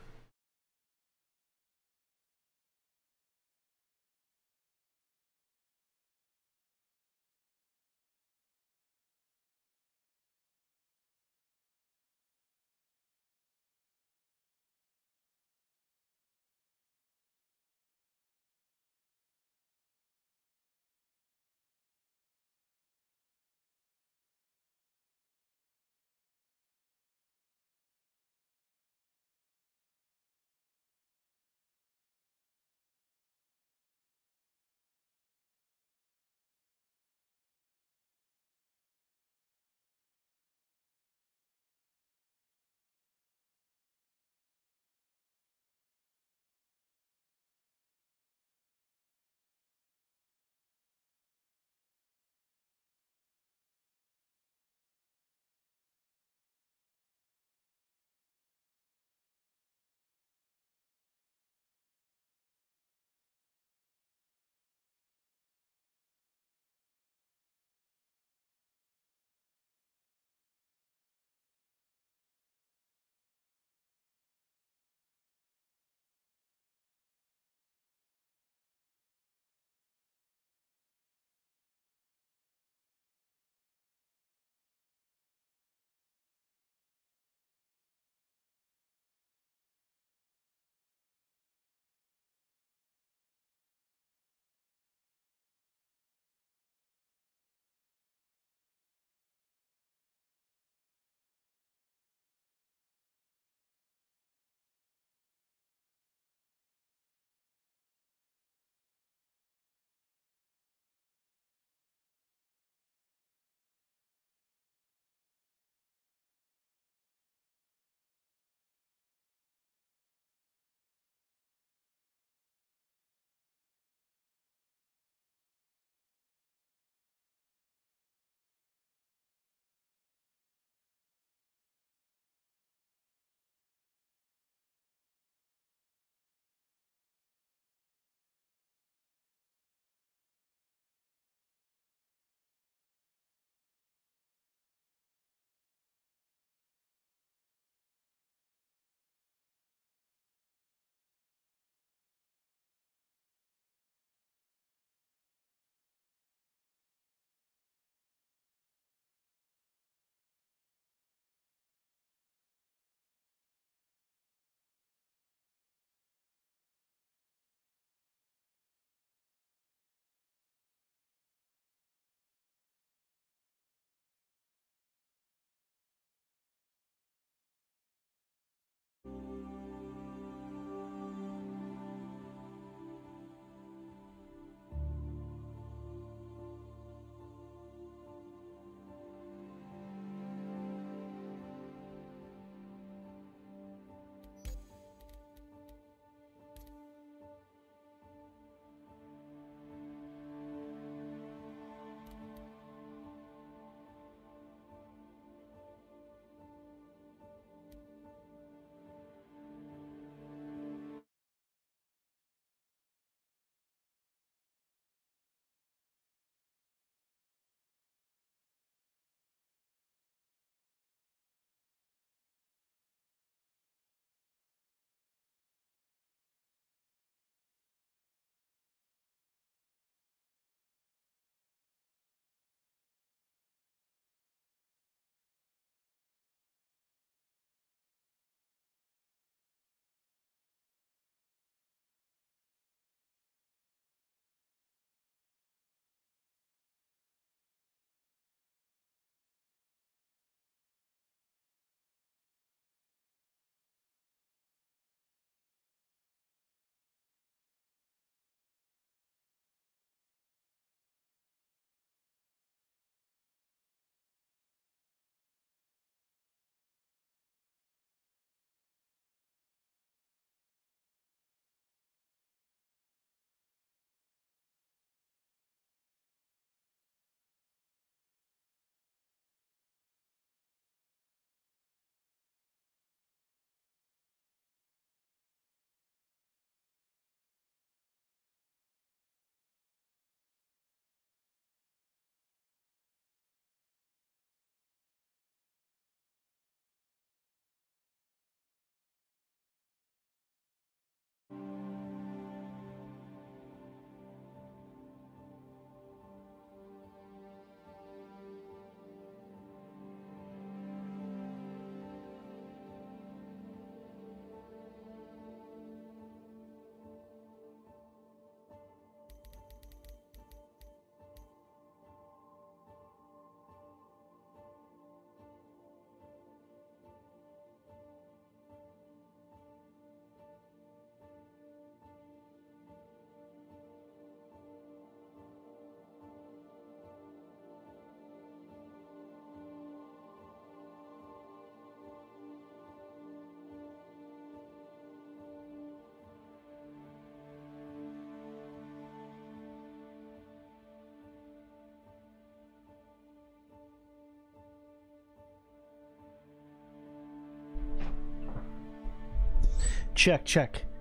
A: Check, check.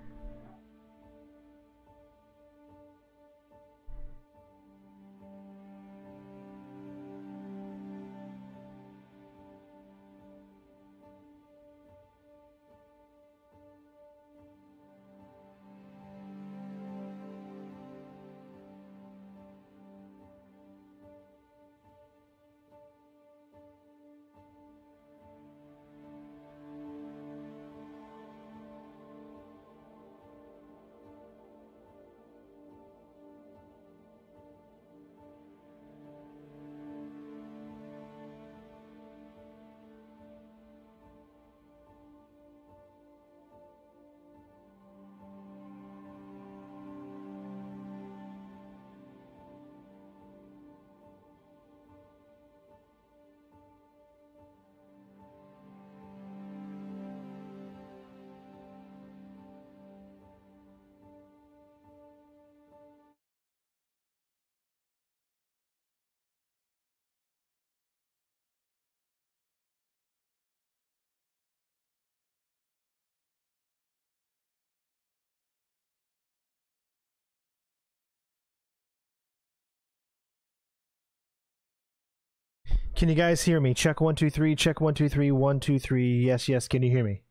A: Can you guys hear me? Check one two three. Check one two three. One two three. Yes, yes. Can you hear me?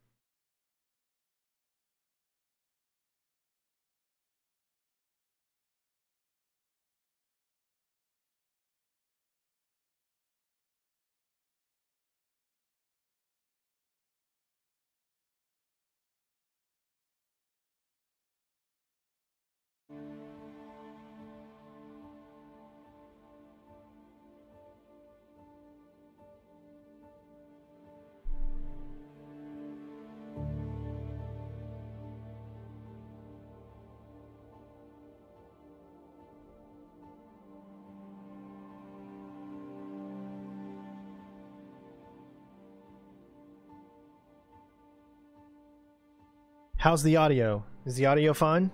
A: How's the audio? Is the audio fine?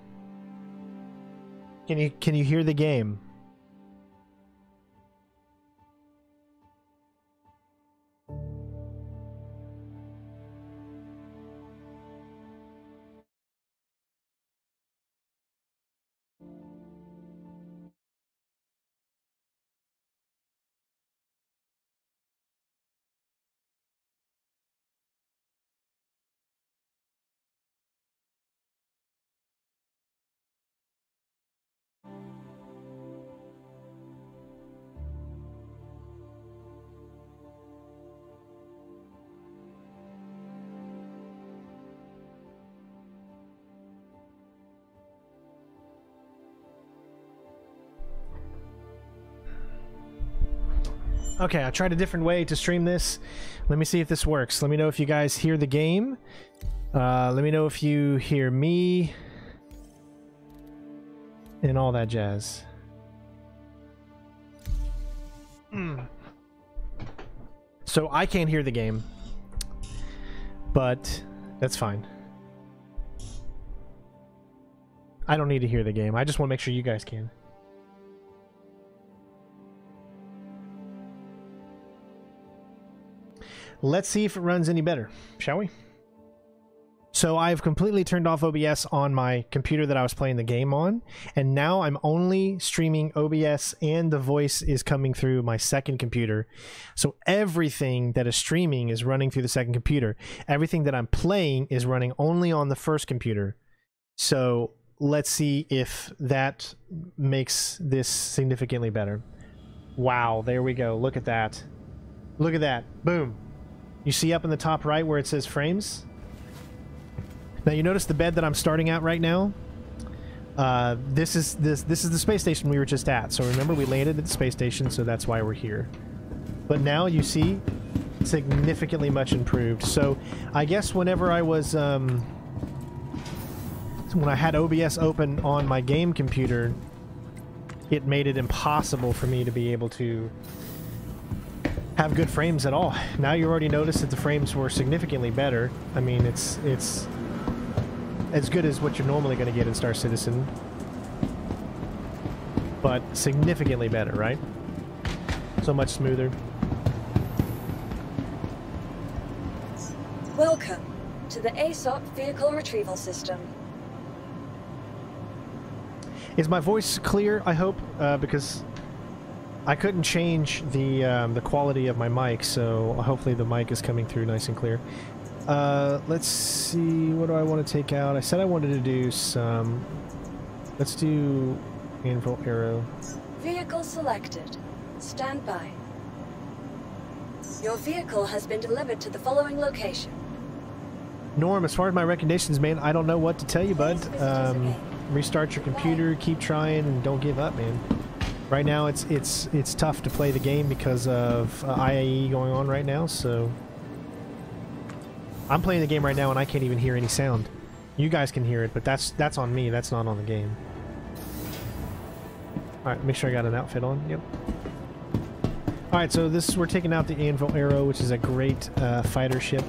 A: Can you can you hear the game? Okay, I tried a different way to stream this. Let me see if this works. Let me know if you guys hear the game. Uh, let me know if you hear me. And all that jazz. Mm. So I can't hear the game. But that's fine. I don't need to hear the game. I just want to make sure you guys can. Let's see if it runs any better, shall we? So I've completely turned off OBS on my computer that I was playing the game on, and now I'm only streaming OBS and the voice is coming through my second computer. So everything that is streaming is running through the second computer. Everything that I'm playing is running only on the first computer. So let's see if that makes this significantly better. Wow, there we go. Look at that. Look at that. Boom. You see up in the top right where it says frames? Now you notice the bed that I'm starting at right now? Uh, this is this this is the space station we were just at. So remember we landed at the space station, so that's why we're here. But now you see significantly much improved. So I guess whenever I was um, when I had OBS open on my game computer, it made it impossible for me to be able to have good frames at all. Now you already noticed that the frames were significantly better. I mean, it's it's as good as what you're normally going to get in Star Citizen, but significantly better, right? So much smoother.
F: Welcome to the ASOP vehicle retrieval system.
A: Is my voice clear? I hope, uh, because I couldn't change the um, the quality of my mic, so hopefully the mic is coming through nice and clear. Uh, let's see. What do I want to take out? I said I wanted to do some. Let's do anvil arrow.
F: Vehicle selected. Stand by. Your vehicle has been delivered to the following location.
A: Norm, as far as my recommendations, man, I don't know what to tell you, bud. Um, restart your computer, keep trying, and don't give up, man. Right now, it's it's it's tough to play the game because of uh, IAE going on right now. So I'm playing the game right now, and I can't even hear any sound. You guys can hear it, but that's that's on me. That's not on the game. All right, make sure I got an outfit on. Yep. All right, so this we're taking out the Anvil Arrow, which is a great uh, fighter ship.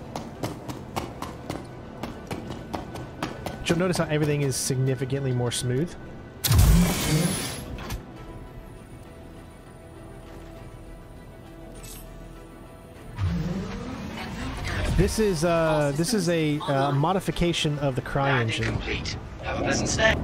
A: But You'll notice how everything is significantly more smooth. This is uh, this is a uh, modification of the CryEngine.
H: complete. Have a pleasant stay.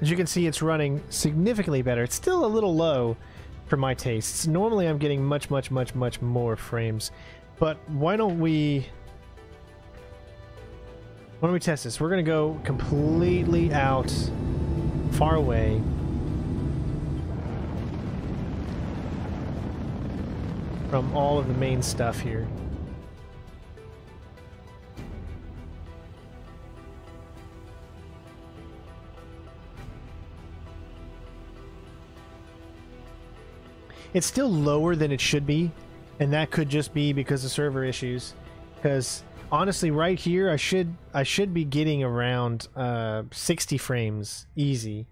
A: As you can see, it's running significantly better. It's still a little low for my tastes. Normally, I'm getting much, much, much, much more frames. But why don't we... Why don't we test this? We're going to go completely out, far away. From all of the main stuff here. It's still lower than it should be, and that could just be because of server issues. Because honestly, right here, I should I should be getting around uh, 60 frames easy,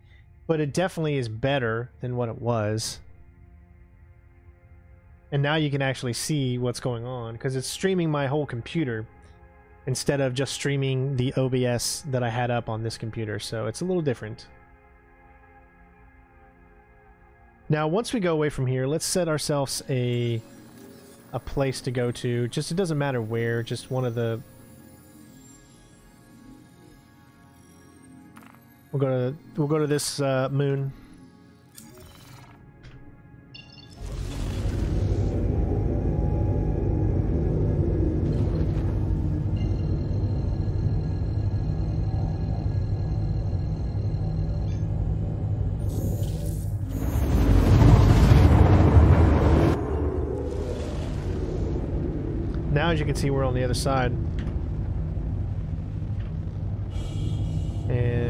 A: but it definitely is better than what it was. And now you can actually see what's going on because it's streaming my whole computer instead of just streaming the OBS that I had up on this computer. So it's a little different. Now, once we go away from here, let's set ourselves a a place to go to. Just it doesn't matter where, just one of the We'll go to we'll go to this uh, moon. As you can see, we're on the other side. And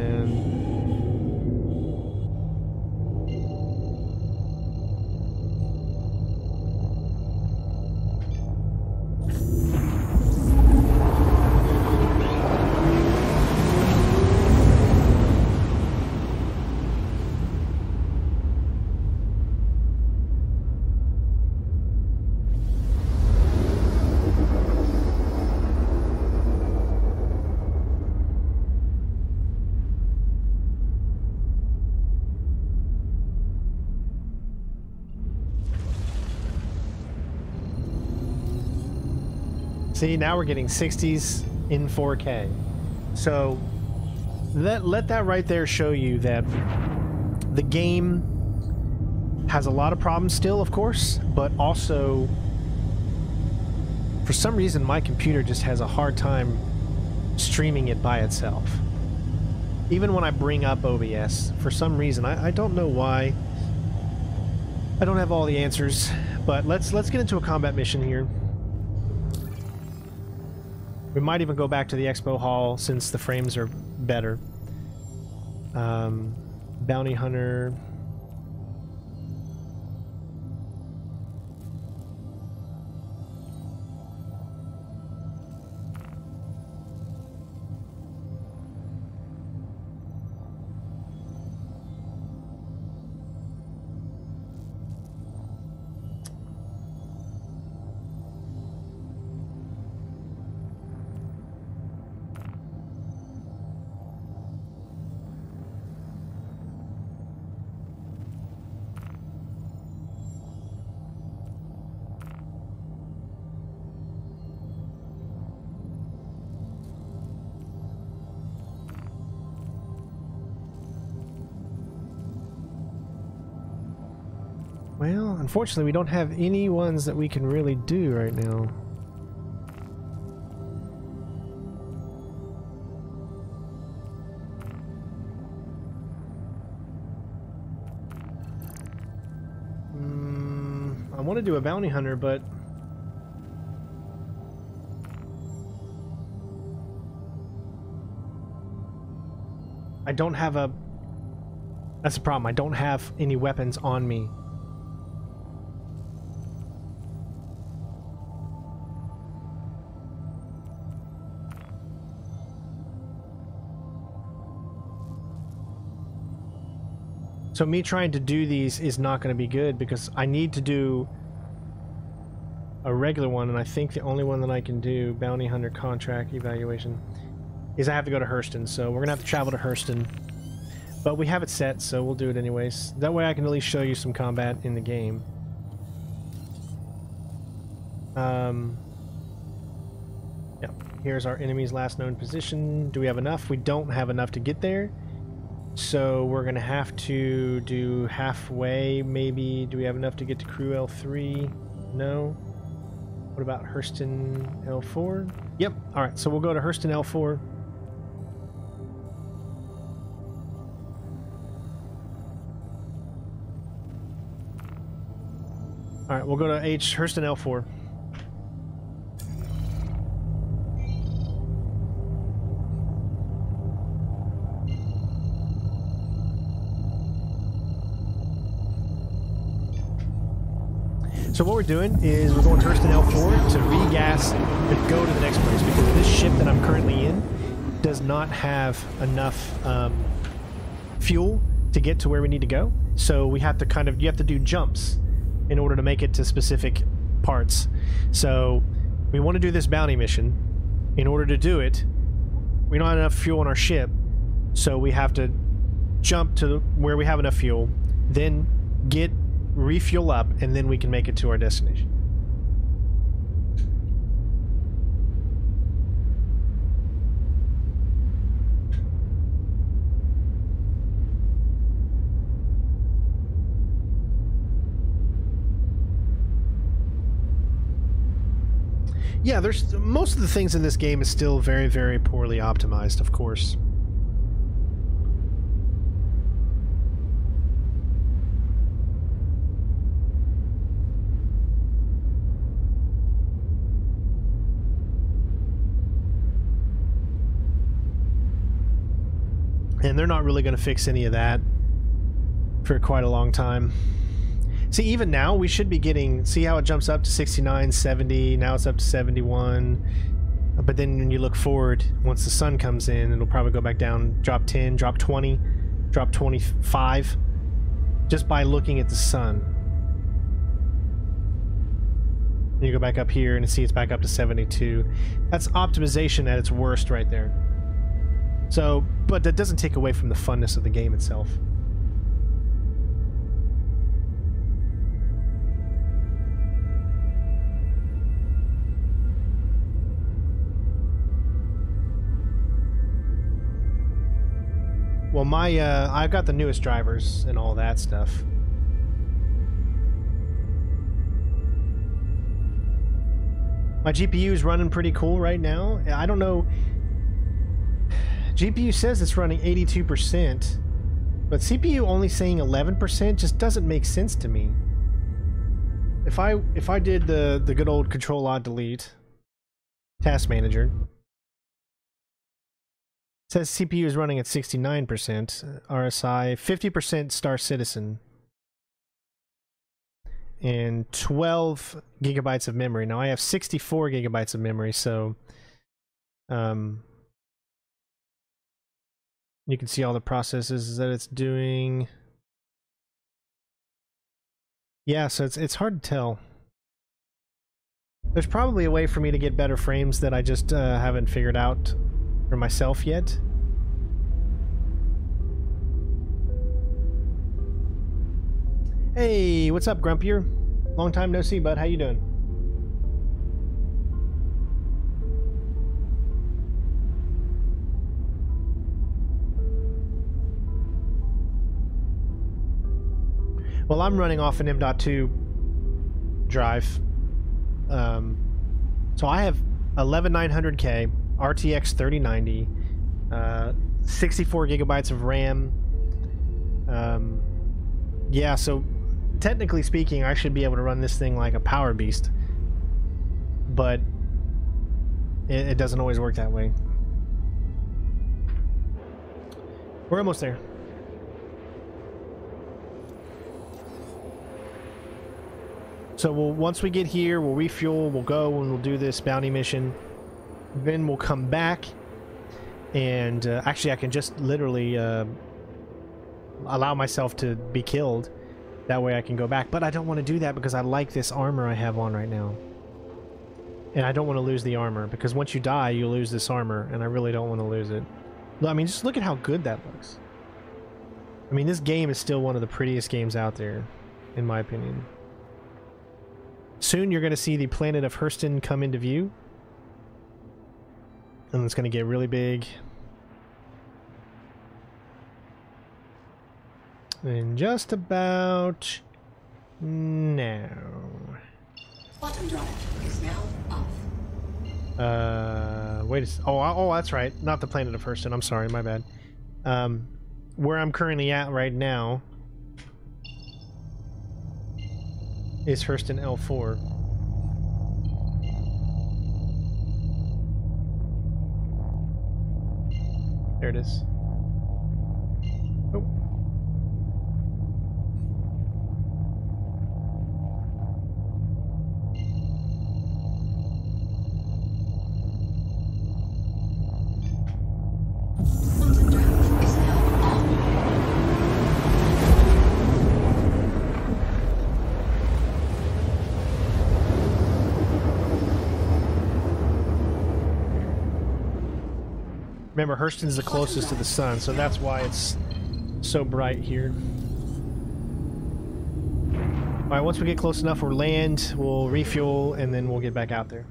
A: See, now we're getting 60s in 4K. So let let that right there show you that the game has a lot of problems still, of course, but also for some reason my computer just has a hard time streaming it by itself. Even when I bring up OBS, for some reason, I, I don't know why. I don't have all the answers, but let's let's get into a combat mission here. We might even go back to the expo hall since the frames are better. Um, bounty hunter. Well, unfortunately, we don't have any ones that we can really do right now. Mm, I want to do a bounty hunter, but I don't have a. That's the problem. I don't have any weapons on me. So me trying to do these is not going to be good because I need to do a regular one, and I think the only one that I can do, bounty hunter contract evaluation, is I have to go to Hurston. So we're going to have to travel to Hurston. But we have it set, so we'll do it anyways. That way I can at least show you some combat in the game. Um, yeah, here's our enemy's last known position. Do we have enough? We don't have enough to get there. So we're going to have to do halfway, maybe. Do we have enough to get to Crew L3? No. What about Hurston L4? Yep. All right, so we'll go to Hurston L4. All right, we'll go to H Hurston L4. So what we're doing is we're going to Hurston L4 to regas and go to the next place because this ship that I'm currently in does not have enough um, fuel to get to where we need to go. So we have to kind of you have to do jumps in order to make it to specific parts. So we want to do this bounty mission. In order to do it, we don't have enough fuel on our ship, so we have to jump to where we have enough fuel, then get refuel up, and then we can make it to our destination. Yeah, there's most of the things in this game is still very, very poorly optimized, of course. And they're not really going to fix any of that for quite a long time. See, even now, we should be getting... See how it jumps up to 69, 70, now it's up to 71. But then when you look forward, once the sun comes in, it'll probably go back down, drop 10, drop 20, drop 25, just by looking at the sun. You go back up here and see it's back up to 72. That's optimization at its worst right there. So, but that doesn't take away from the funness of the game itself. Well, my, uh, I've got the newest drivers and all that stuff. My GPU is running pretty cool right now. I don't know. GPU says it's running 82%, but CPU only saying 11% just doesn't make sense to me. If I if I did the the good old Control Alt Delete Task Manager, says CPU is running at 69%, RSI 50% Star Citizen, and 12 gigabytes of memory. Now I have 64 gigabytes of memory, so um, you can see all the processes that it's doing. Yeah, so it's it's hard to tell. There's probably a way for me to get better frames that I just uh, haven't figured out for myself yet. Hey, what's up, Grumpier? Long time no see, bud. How you doing? Well, I'm running off an M.2 drive. Um, so I have 11900K, RTX 3090, uh, 64 gigabytes of RAM. Um, yeah, so technically speaking, I should be able to run this thing like a power beast. But it, it doesn't always work that way. We're almost there. So we'll once we get here, we'll refuel, we'll go and we'll do this bounty mission. Then we'll come back, and uh, actually, I can just literally uh, allow myself to be killed. That way, I can go back. But I don't want to do that because I like this armor I have on right now, and I don't want to lose the armor because once you die, you lose this armor, and I really don't want to lose it. I mean, just look at how good that looks. I mean, this game is still one of the prettiest games out there, in my opinion. Soon you're going to see the planet of Hurston come into view. And it's going to get really big. And just about now.
J: Bottom drive is now off.
A: Uh, wait a oh, oh, that's right. Not the planet of Hurston. I'm sorry, my bad. Um, where I'm currently at right now is Hurston L4. There it is. Remember, Hurston's the closest to the sun, so that's why it's so bright here. Alright, once we get close enough, we'll land, we'll refuel, and then we'll get back out there.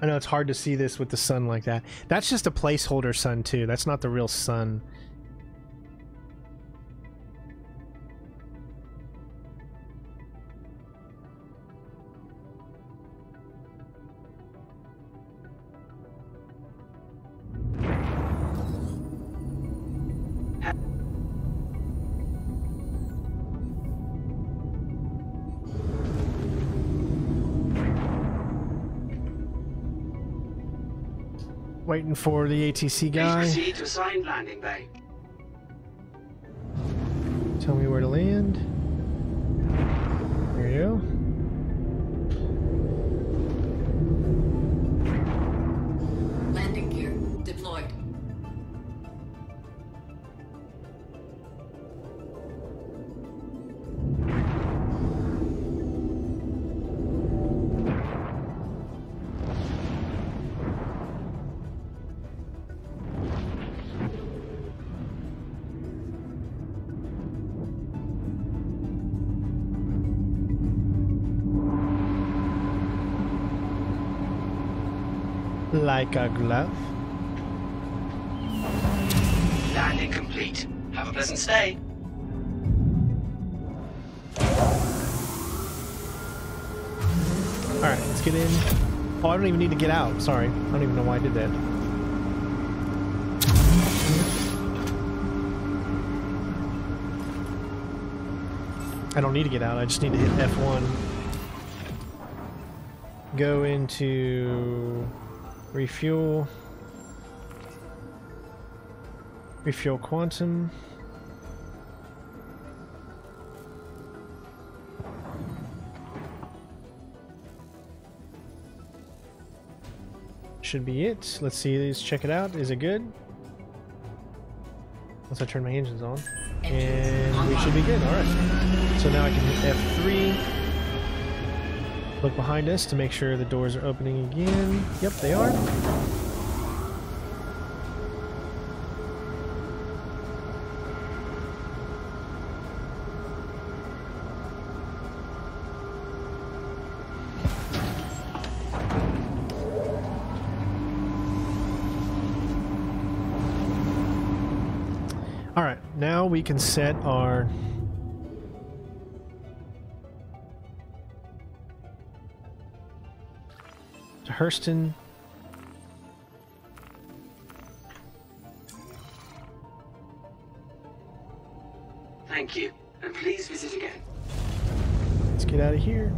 A: I know it's hard to see this with the sun like that. That's just a placeholder sun, too. That's not the real sun. Waiting for the ATC
H: Please
A: guy.
H: proceed to assigned landing bay.
A: Tell me where to land. There you go. Like a glove.
H: Landing complete. Have a pleasant stay.
A: Alright, let's get in. Oh, I don't even need to get out. Sorry. I don't even know why I did that. I don't need to get out. I just need to hit F1. Go into refuel. Refuel quantum. Should be it. Let's see. Let's check it out. Is it good? Once I turn my engines on. And we should be good. Alright. So now I can hit F3. Look behind us to make sure the doors are opening again. Yep, they are. All right, now we can set our Hurston.
H: Thank you, and please visit again.
A: Let's get out of here.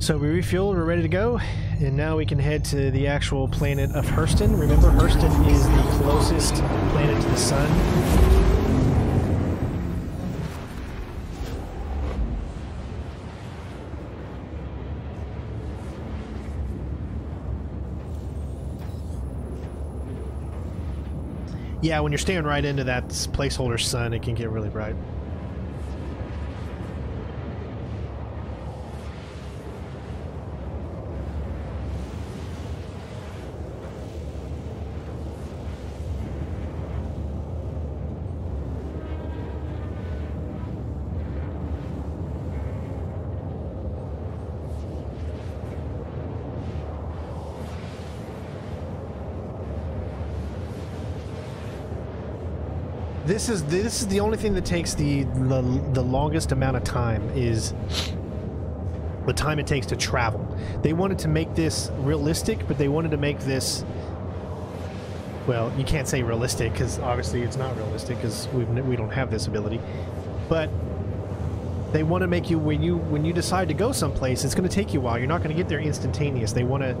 A: So we refueled, we're ready to go, and now we can head to the actual planet of Hurston. Remember, Hurston is the closest planet to the sun. Yeah, when you're staring right into that placeholder sun, it can get really bright. This is this is the only thing that takes the, the the longest amount of time is the time it takes to travel. They wanted to make this realistic, but they wanted to make this well, you can't say realistic because obviously it's not realistic because we we don't have this ability. But they want to make you when you when you decide to go someplace, it's going to take you a while. You're not going to get there instantaneous. They want to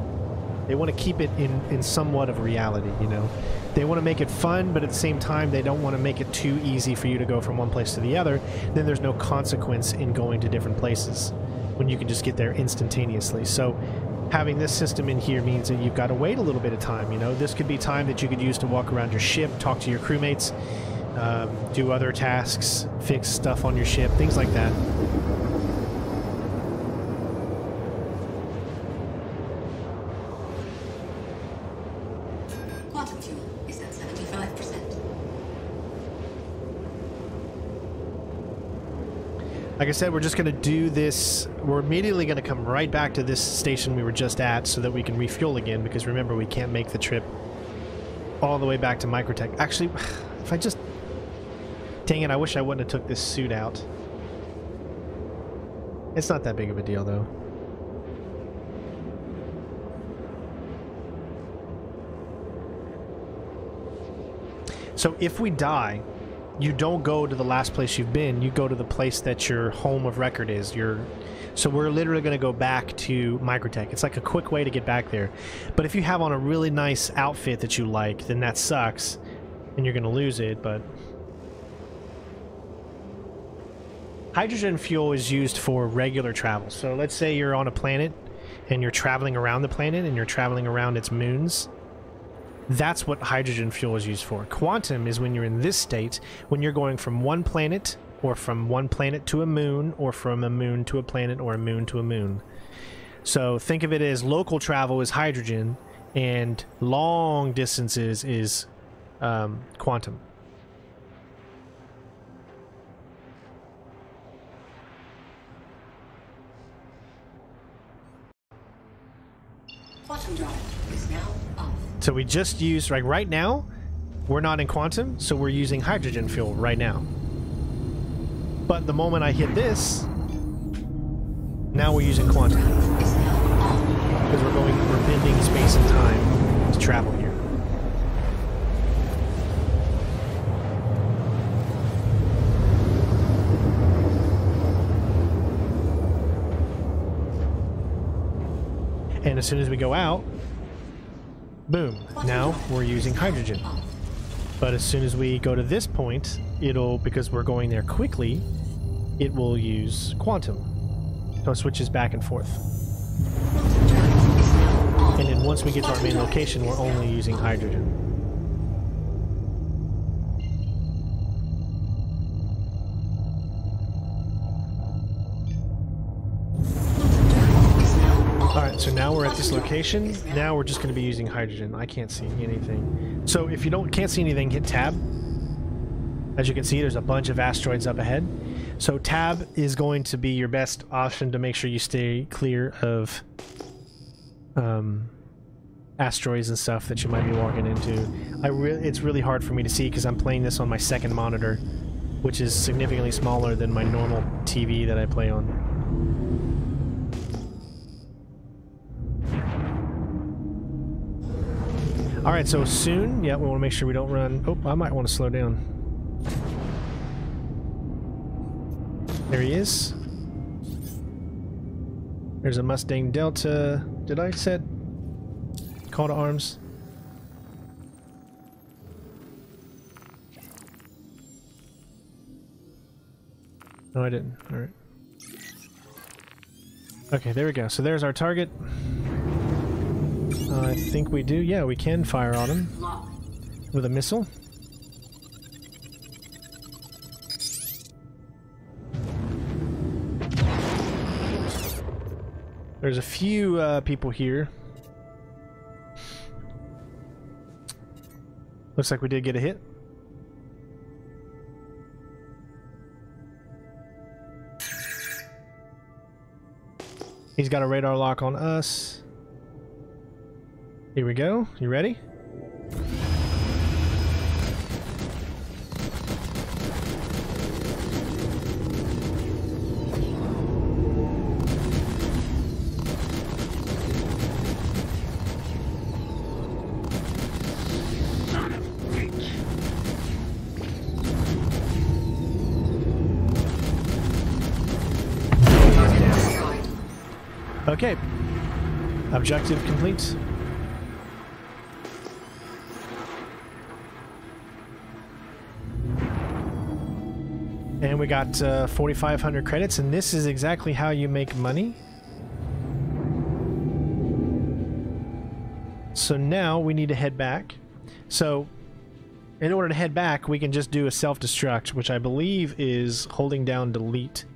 A: they want to keep it in in somewhat of reality, you know. They want to make it fun, but at the same time, they don't want to make it too easy for you to go from one place to the other. Then there's no consequence in going to different places when you can just get there instantaneously. So having this system in here means that you've got to wait a little bit of time. You know, this could be time that you could use to walk around your ship, talk to your crewmates, um, do other tasks, fix stuff on your ship, things like that.
J: Quantum fuel is at 75%.
A: Like I said, we're just going to do this. We're immediately going to come right back to this station we were just at so that we can refuel again because remember, we can't make the trip all the way back to Microtech. Actually, if I just... Dang it, I wish I wouldn't have took this suit out. It's not that big of a deal, though. So if we die, you don't go to the last place you've been. You go to the place that your home of record is. Your so we're literally going to go back to Microtech. It's like a quick way to get back there. But if you have on a really nice outfit that you like, then that sucks, and you're going to lose it. But hydrogen fuel is used for regular travel. So let's say you're on a planet and you're traveling around the planet and you're traveling around its moons. That's what hydrogen fuel is used for. Quantum is when you're in this state, when you're going from one planet, or from one planet to a moon, or from a moon to a planet, or a moon to a moon. So think of it as local travel is hydrogen, and long distances is um, quantum. So we just use, like right now, we're not in quantum, so we're using hydrogen fuel right now. But the moment I hit this, now we're using quantum. Because we're going, we're bending space and time to travel here. And as soon as we go out, boom, now we're using hydrogen. But as soon as we go to this point, it'll, because we're going there quickly, it will use quantum. So it switches back and forth. And then once we get to our main location, we're only using hydrogen. So now we're at this location. Now we're just going to be using hydrogen. I can't see anything. So if you don't can't see anything, hit tab. As you can see, there's a bunch of asteroids up ahead. So tab is going to be your best option to make sure you stay clear of um, asteroids and stuff that you might be walking into. I re it's really hard for me to see because I'm playing this on my second monitor, which is significantly smaller than my normal TV that I play on. All right, so soon, yeah, we want to make sure we don't run. Oh, I might want to slow down. There he is. There's a Mustang Delta. Did I set call to arms? No, I didn't. All right. Okay, there we go. So there's our target. I think we do. Yeah, we can fire on him with a missile. There's a few uh, people here. Looks like we did get a hit. He's got a radar lock on us. Here we go. You ready? Okay. Objective complete. We got uh, 4,500 credits, and this is exactly how you make money. So now we need to head back. So in order to head back, we can just do a self-destruct, which I believe is holding down delete.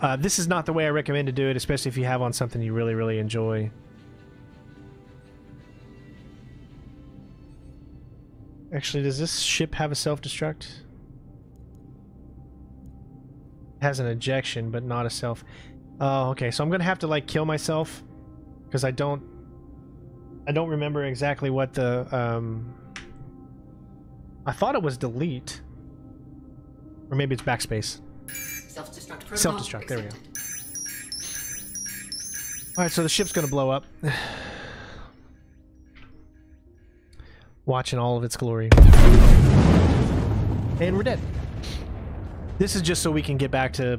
A: Uh, this is not the way I recommend to do it, especially if you have on something you really, really enjoy. Actually, does this ship have a self-destruct? Has an ejection, but not a self. Oh, okay. So I'm gonna have to like kill myself because I don't. I don't remember exactly what the. Um, I thought it was delete, or maybe it's backspace.
J: Self-destruct protocol.
A: Self-destruct. There we go. All right, so the ship's gonna blow up. Watching all of its glory, and we're dead. This is just so we can get back to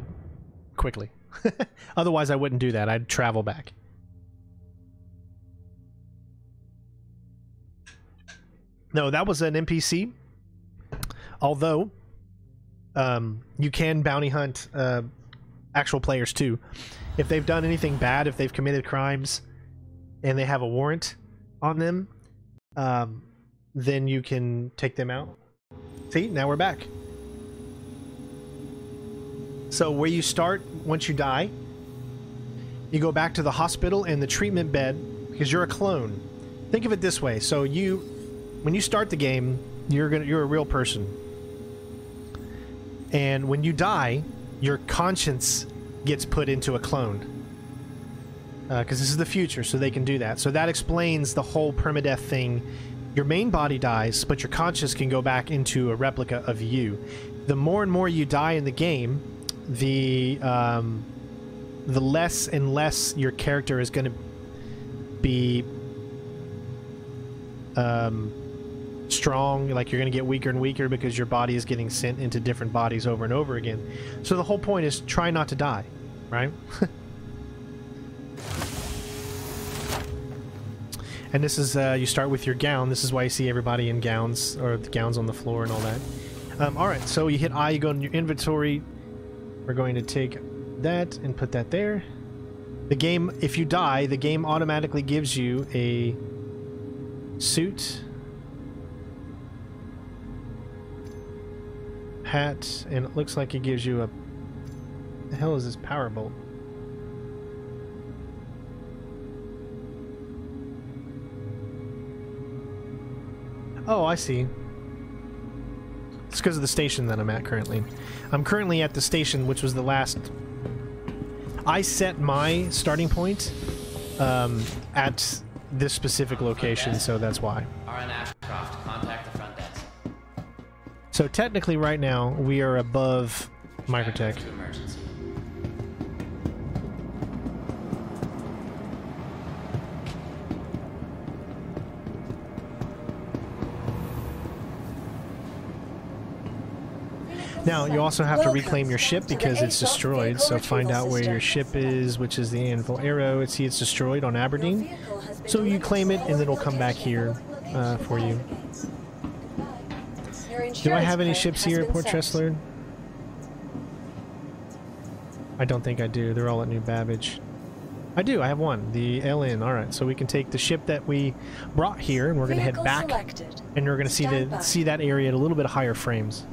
A: quickly. Otherwise, I wouldn't do that. I'd travel back. No, that was an NPC. Although, um, you can bounty hunt uh, actual players too. If they've done anything bad, if they've committed crimes, and they have a warrant on them, um, then you can take them out. See, now we're back. So where you start once you die, you go back to the hospital and the treatment bed because you're a clone. Think of it this way. So you when you start the game, you're to you're a real person. And when you die, your conscience gets put into a clone. Because uh, this is the future, so they can do that. So that explains the whole permadeath thing. Your main body dies, but your conscience can go back into a replica of you. The more and more you die in the game, the um, the less and less your character is going to be um, strong. Like you're going to get weaker and weaker because your body is getting sent into different bodies over and over again. So the whole point is try not to die, right? and this is uh, you start with your gown. This is why you see everybody in gowns or the gowns on the floor and all that. Um, all right, so you hit I, you go in your inventory, we're going to take that and put that there. The game, if you die, the game automatically gives you a suit, hat, and it looks like it gives you a... The hell is this power bolt? Oh, I see. It's because of the station that I'm at currently. I'm currently at the station, which was the last. I set my starting point um, at this specific location, so that's why.
E: RN Ashcroft, contact the front desk.
A: So technically, right now we are above Microtech. Now you also have to reclaim your ship because it's destroyed. So find out where your ship is, which is the Anvil Arrow. See, it's destroyed on Aberdeen. So you claim it, and it'll come back here uh, for you. Do I have any ships here at Port Tressler? I don't think I do. They're all at New Babbage. I do. I have one. The LN. All right. So we can take the ship that we brought here, and we're going to head back,
F: selected.
A: and we're going to see the see that area at a little bit higher frames.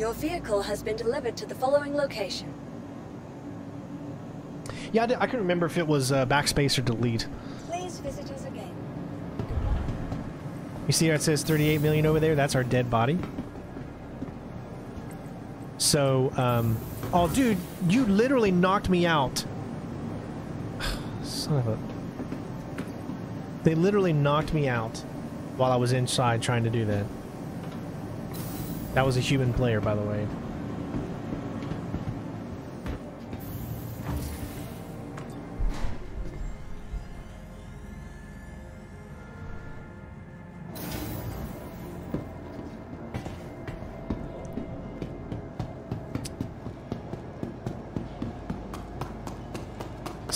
F: Your vehicle has been delivered to the following location.
A: Yeah, I, couldn't remember if it was uh, backspace or delete.
F: Please visit us again.
A: You see how it says 38 million over there? That's our dead body. So, um, oh, dude, you literally knocked me out. Son of a. They literally knocked me out while I was inside trying to do that. That was a human player, by the way.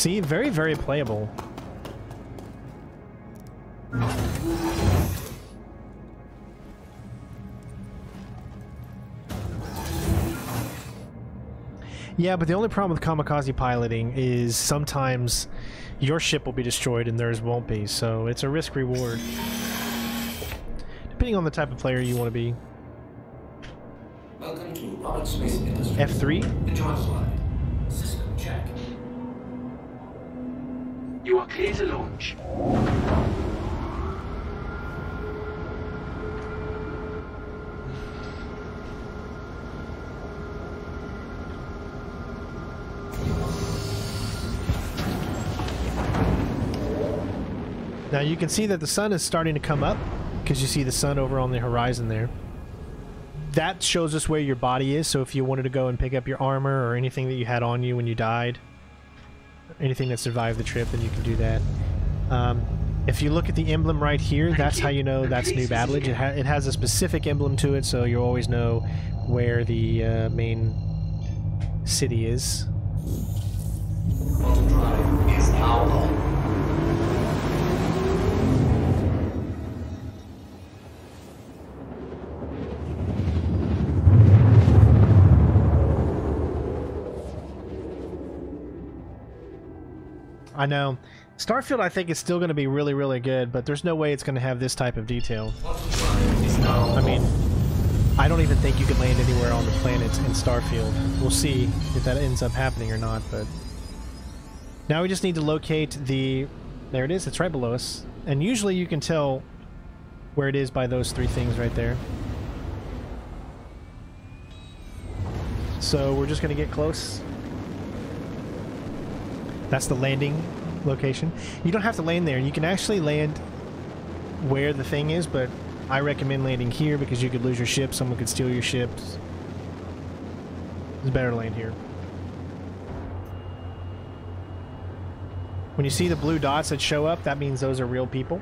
A: See, very, very playable. Yeah, but the only problem with kamikaze piloting is sometimes your ship will be destroyed and theirs won't be, so it's a risk reward. Depending on the type of player you want to be.
G: Welcome to Roberts Space Industries.
A: F3?
G: Enjoy. System check.
H: You are clear to launch.
A: Now you can see that the sun is starting to come up because you see the sun over on the horizon there. That shows us where your body is, so if you wanted to go and pick up your armor or anything that you had on you when you died, anything that survived the trip, then you can do that. Um, if you look at the emblem right here, that's how you know that's New Babbage. It, ha it has a specific emblem to it, so you always know where the uh, main city is.
G: Quantum drive is now on.
A: I know. Starfield, I think, is still going to be really, really good, but there's no way it's going to have this type of detail. I mean, I don't even think you can land anywhere on the planet in Starfield. We'll see if that ends up happening or not, but... Now we just need to locate the... There it is, it's right below us. And usually you can tell where it is by those three things right there. So we're just going to get close. That's the landing location. You don't have to land there. You can actually land where the thing is, but I recommend landing here because you could lose your ship. Someone could steal your ships. It's better to land here. When you see the blue dots that show up, that means those are real people.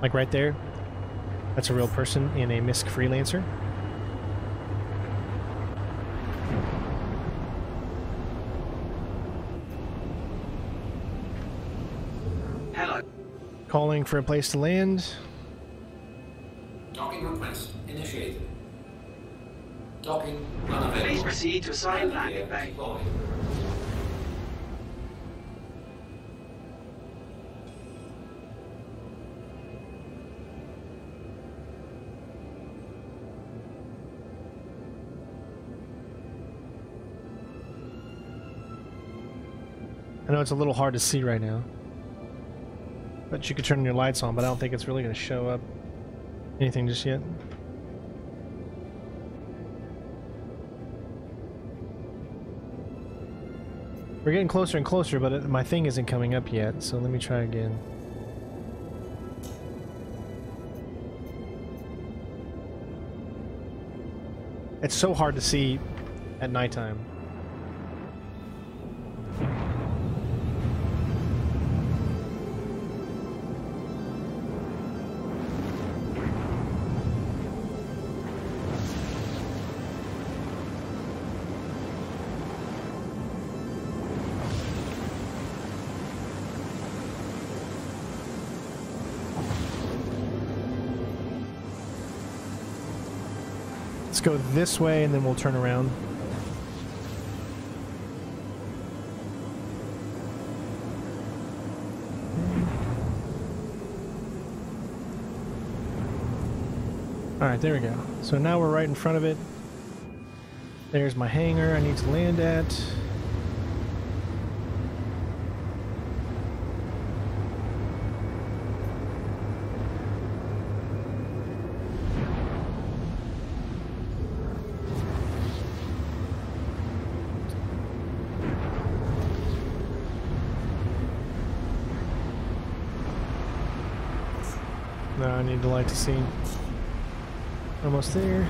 A: Like right there. That's a real person in a MISC freelancer. Calling for a place to land.
G: Docking request initiated. Docking
H: Please proceed to assigned landing bay.
G: Deployed.
A: I know it's a little hard to see right now. But you could turn your lights on, but I don't think it's really going to show up anything just yet. We're getting closer and closer, but it, my thing isn't coming up yet, so let me try again. It's so hard to see at nighttime. Let's go this way and then we'll turn around. Alright, there we go. So now we're right in front of it. There's my hangar I need to land at. Light to see. Almost there.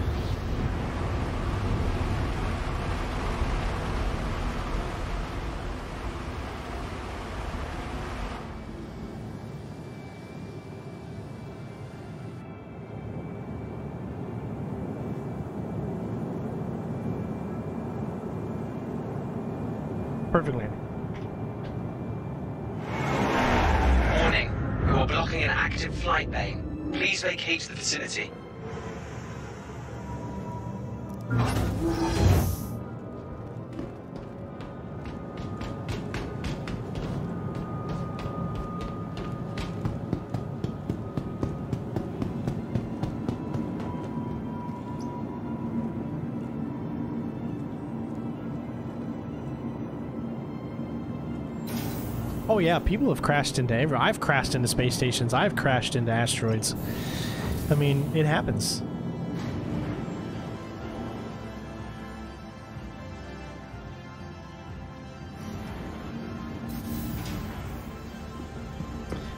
A: Perfect landing.
H: Warning. You are blocking an active flight lane. Please vacate the vicinity.
A: Yeah, people have crashed into every. I've crashed into space stations. I've crashed into asteroids. I mean, it happens.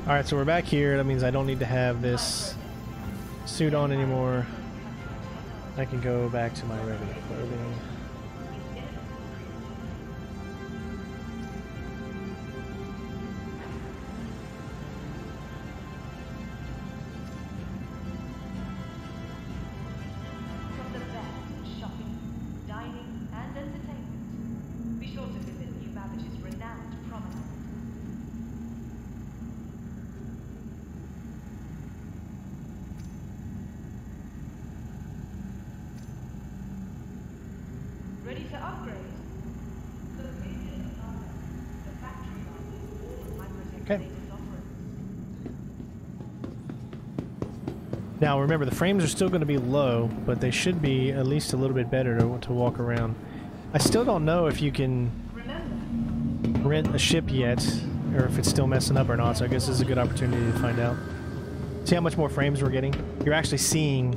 A: All right, so we're back here. That means I don't need to have this suit on anymore. I can go back to my regular clothing. Remember, the frames are still going to be low, but they should be at least a little bit better to, to walk around. I still don't know if you can rent a ship yet, or if it's still messing up or not, so I guess this is a good opportunity to find out. See how much more frames we're getting? You're actually seeing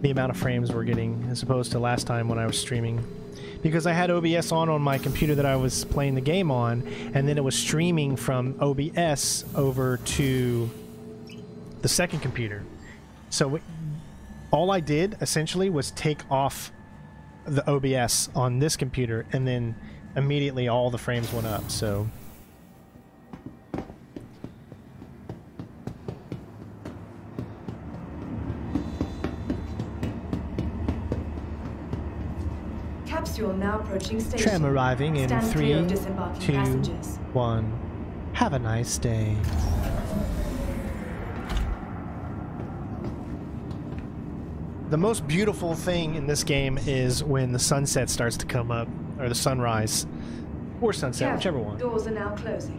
A: the amount of frames we're getting, as opposed to last time when I was streaming. Because I had OBS on on my computer that I was playing the game on, and then it was streaming from OBS over to the second computer. So we, all I did essentially was take off the OBS on this computer, and then immediately all the frames went up. So
C: Capsule now approaching station.
A: tram arriving in
C: Stand
A: three,
C: clear of disembarking
A: two,
C: passengers.
A: one. Have a nice day. The most beautiful thing in this game is when the sunset starts to come up, or the sunrise, or sunset,
C: Careful,
A: whichever one.
C: Doors are now closing.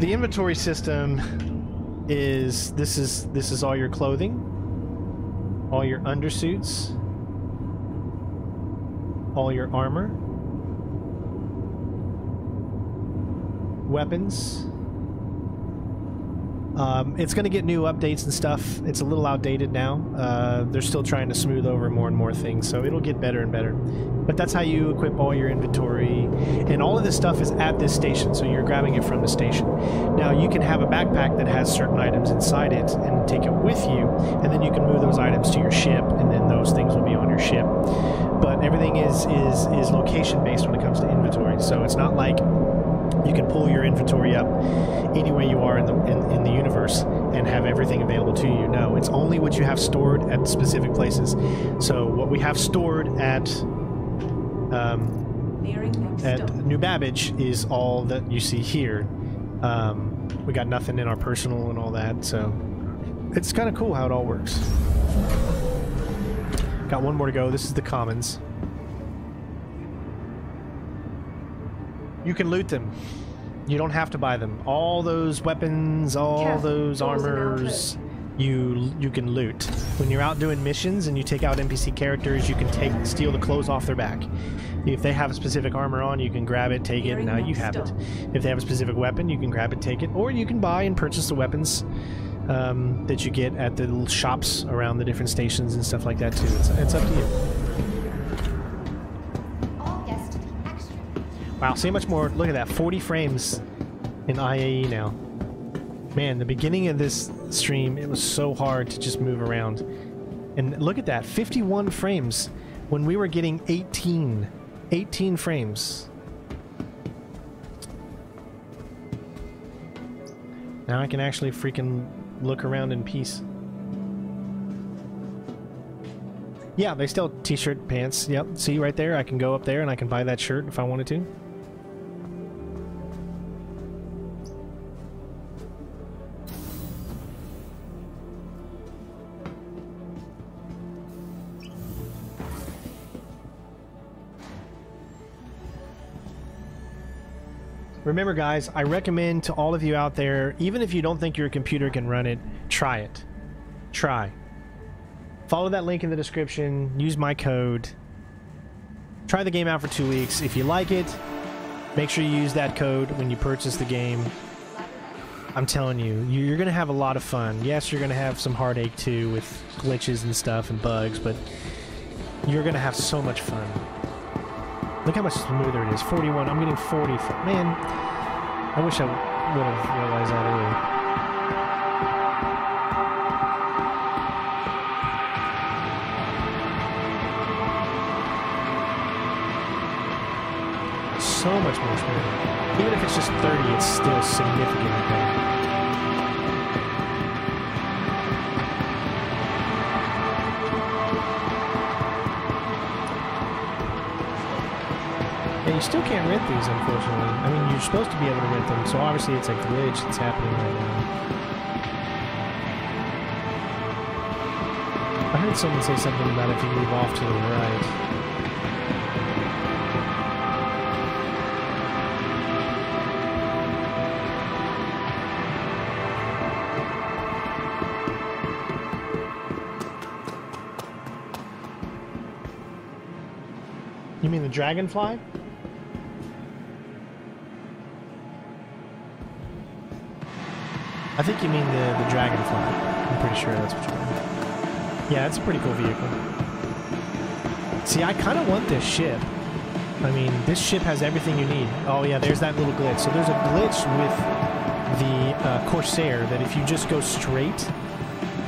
A: The inventory system is this is this is all your clothing, all your undersuits, all your armor, weapons, Um, it's going to get new updates and stuff. It's a little outdated now. Uh, they're still trying to smooth over more and more things, so it'll get better and better. But that's how you equip all your inventory, and all of this stuff is at this station, so you're grabbing it from the station. Now you can have a backpack that has certain items inside it and take it with you, and then you can move those items to your ship, and then those things will be on your ship. But everything is is is location based when it comes to inventory, so it's not like you can pull your inventory up anywhere you are in the in, in the universe and have everything available to you. No, it's only what you have stored at specific places. So what we have stored at um, at
C: stop.
A: New Babbage is all that you see here. Um, we got nothing in our personal and all that, so it's kind of cool how it all works. Got one more to go. This is the commons. You can loot them. You don't have to buy them. All those weapons, all
C: Careful,
A: those
C: doors are now
A: armors, you you can loot. When you're out doing missions and you take out NPC characters, you can take steal the clothes off their back. If they have a specific armor on, you can grab it, take it,
C: Nearing
A: now you have it. If they have a specific weapon, you can grab it, take it, or you can buy and purchase the weapons um, that you get at the little shops around the different stations and stuff like that too. It's, it's up to you. Wow, see much more? Look at that, 40 frames in IAE now. Man, the beginning of this stream, it was so hard to just move around. And look at that, 51 frames when we were getting 18. 18 frames. Now I can actually freaking look around in peace. Yeah, they still t-shirt pants. Yep, see right there, I can go up there and I can buy that shirt if I wanted to. Remember, guys, I recommend to all of you out there, even if you don't think your computer can run it, try it. Try. Follow that link in the description. Use my code. Try the game out for two weeks. If you like it, make sure you use that code when you purchase the game. I'm telling you, you- you're going to have a lot of fun. Yes, you're going to have some heartache too with glitches and stuff and bugs, but you're going to have so much fun. Look how much smoother it is. 41. I'm getting 40. Man, I wish I would have realized that earlier. So much more smooth. Even if it's just 30, it's still significantly better. Yeah, you still can't rent these, unfortunately. I mean, you're supposed to be able to rent them, so obviously it's a glitch that's happening right now. I heard someone say something about if you move off to the right. You mean the dragonfly? I think you mean the, the dragonfly. I'm pretty sure that's what you mean. Yeah, it's a pretty cool vehicle. See, I kind of want this ship. I mean, this ship has everything you need. Oh yeah, there's that little glitch. So there's a glitch with the uh, Corsair that if you just go straight,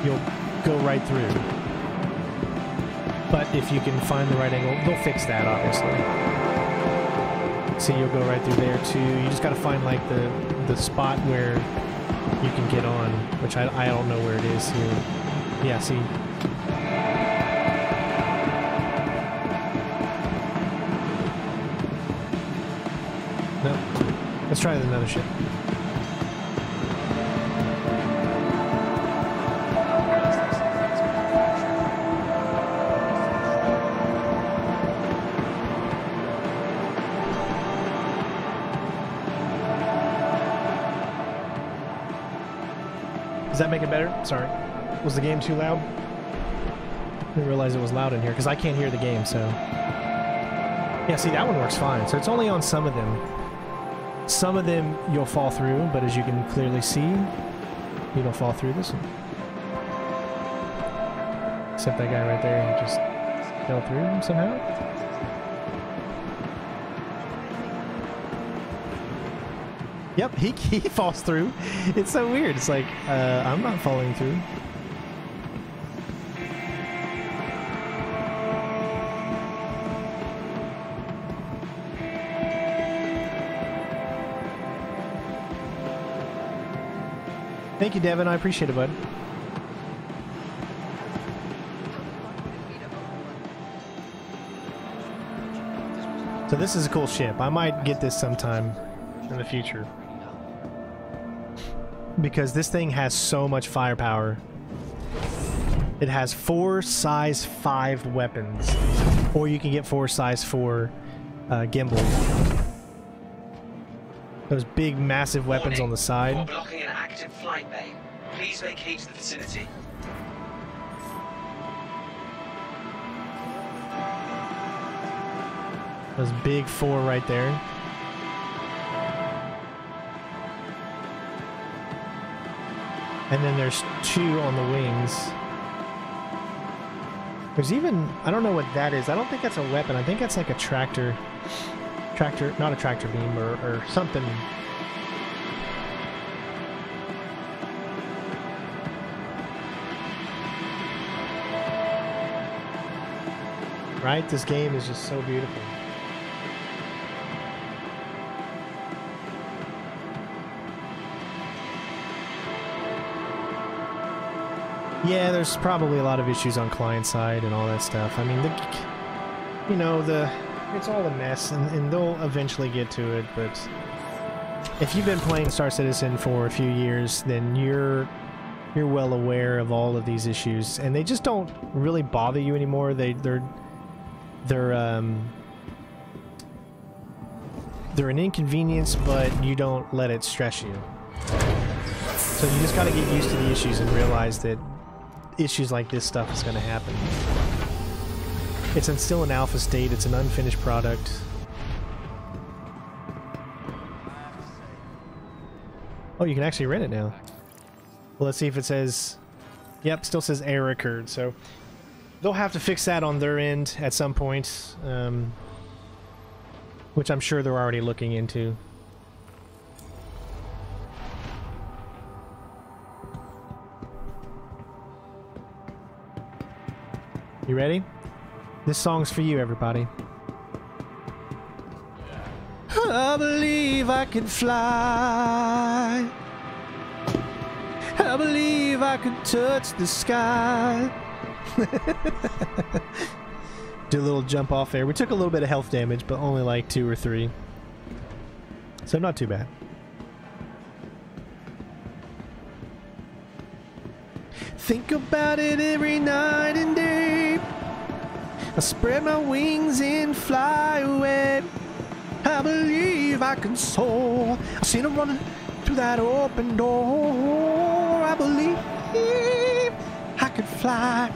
A: you'll go right through. But if you can find the right angle, they'll fix that, obviously. See, you'll go right through there too. You just got to find like the the spot where you can get on, which I, I don't know where it is here. Yeah, see. No. Let's try another ship. Sorry. Was the game too loud? Didn't realize it was loud in here because I can't hear the game, so. Yeah, see, that one works fine. So it's only on some of them. Some of them you'll fall through, but as you can clearly see, You don't fall through this one. Except that guy right there, he just fell through somehow. Yep, he, he falls through. It's so weird. It's like, uh, I'm not falling through. Thank you, Devin. I appreciate it, bud. So this is a cool ship. I might get this sometime in the future. Because this thing has so much firepower. It has four size 5 weapons. Or you can get four size 4 uh, gimbal. Those big massive weapons on the side.
H: blocking an active flight bay. Please vacate the vicinity.
A: Those big four right there. And then there's two on the wings. There's even, I don't know what that is. I don't think that's a weapon. I think that's like a tractor. Tractor, not a tractor beam or, or something. Right? This game is just so beautiful. Yeah, there's probably a lot of issues on client side and all that stuff. I mean, the, you know, the it's all a mess, and, and they'll eventually get to it. But if you've been playing Star Citizen for a few years, then you're you're well aware of all of these issues, and they just don't really bother you anymore. They they're they're um they're an inconvenience, but you don't let it stress you. So you just got to get used to the issues and realize that issues like this stuff is going to happen. It's in still an alpha state. It's an unfinished product. Oh, you can actually rent it now. Well, let's see if it says... Yep, still says error occurred, so... They'll have to fix that on their end at some point. Um, which I'm sure they're already looking into. You ready? This song's for you, everybody. I believe I can fly. I believe I can touch the sky. Do a little jump off there. We took a little bit of health damage, but only like two or three. So not too bad. Think about it every night and day. I spread my wings and fly away. I believe I can soar. I seen her running through that open door. I believe I could fly.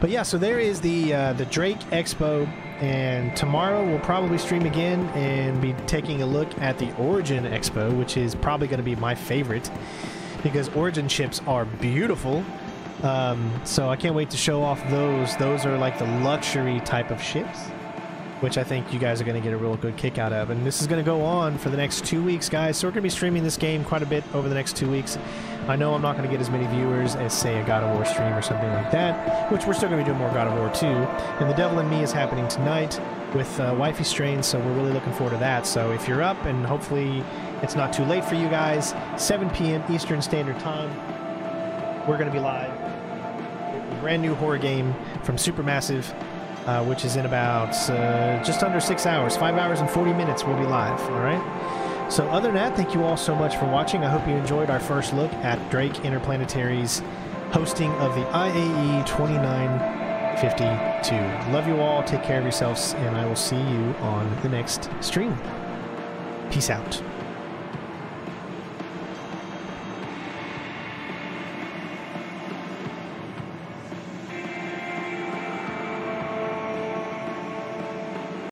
A: But yeah, so there is the uh, the Drake Expo, and tomorrow we'll probably stream again and be taking a look at the Origin Expo, which is probably going to be my favorite because Origin ships are beautiful. Um, so I can't wait to show off those. Those are like the luxury type of ships, which I think you guys are going to get a real good kick out of. And this is going to go on for the next two weeks, guys. So we're going to be streaming this game quite a bit over the next two weeks. I know I'm not going to get as many viewers as, say, a God of War stream or something like that, which we're still going to be doing more God of War 2. And The Devil in Me is happening tonight with uh, Wifey Strain, so we're really looking forward to that. So if you're up, and hopefully it's not too late for you guys, 7 p.m. Eastern Standard Time, we're going to be live. A brand new horror game from Supermassive, uh, which is in about uh, just under six hours, five hours and 40 minutes. We'll be live. All right. So, other than that, thank you all so much for watching. I hope you enjoyed our first look at Drake Interplanetary's hosting of the IAE 2952. Love you all. Take care of yourselves, and I will see you on the next stream. Peace out.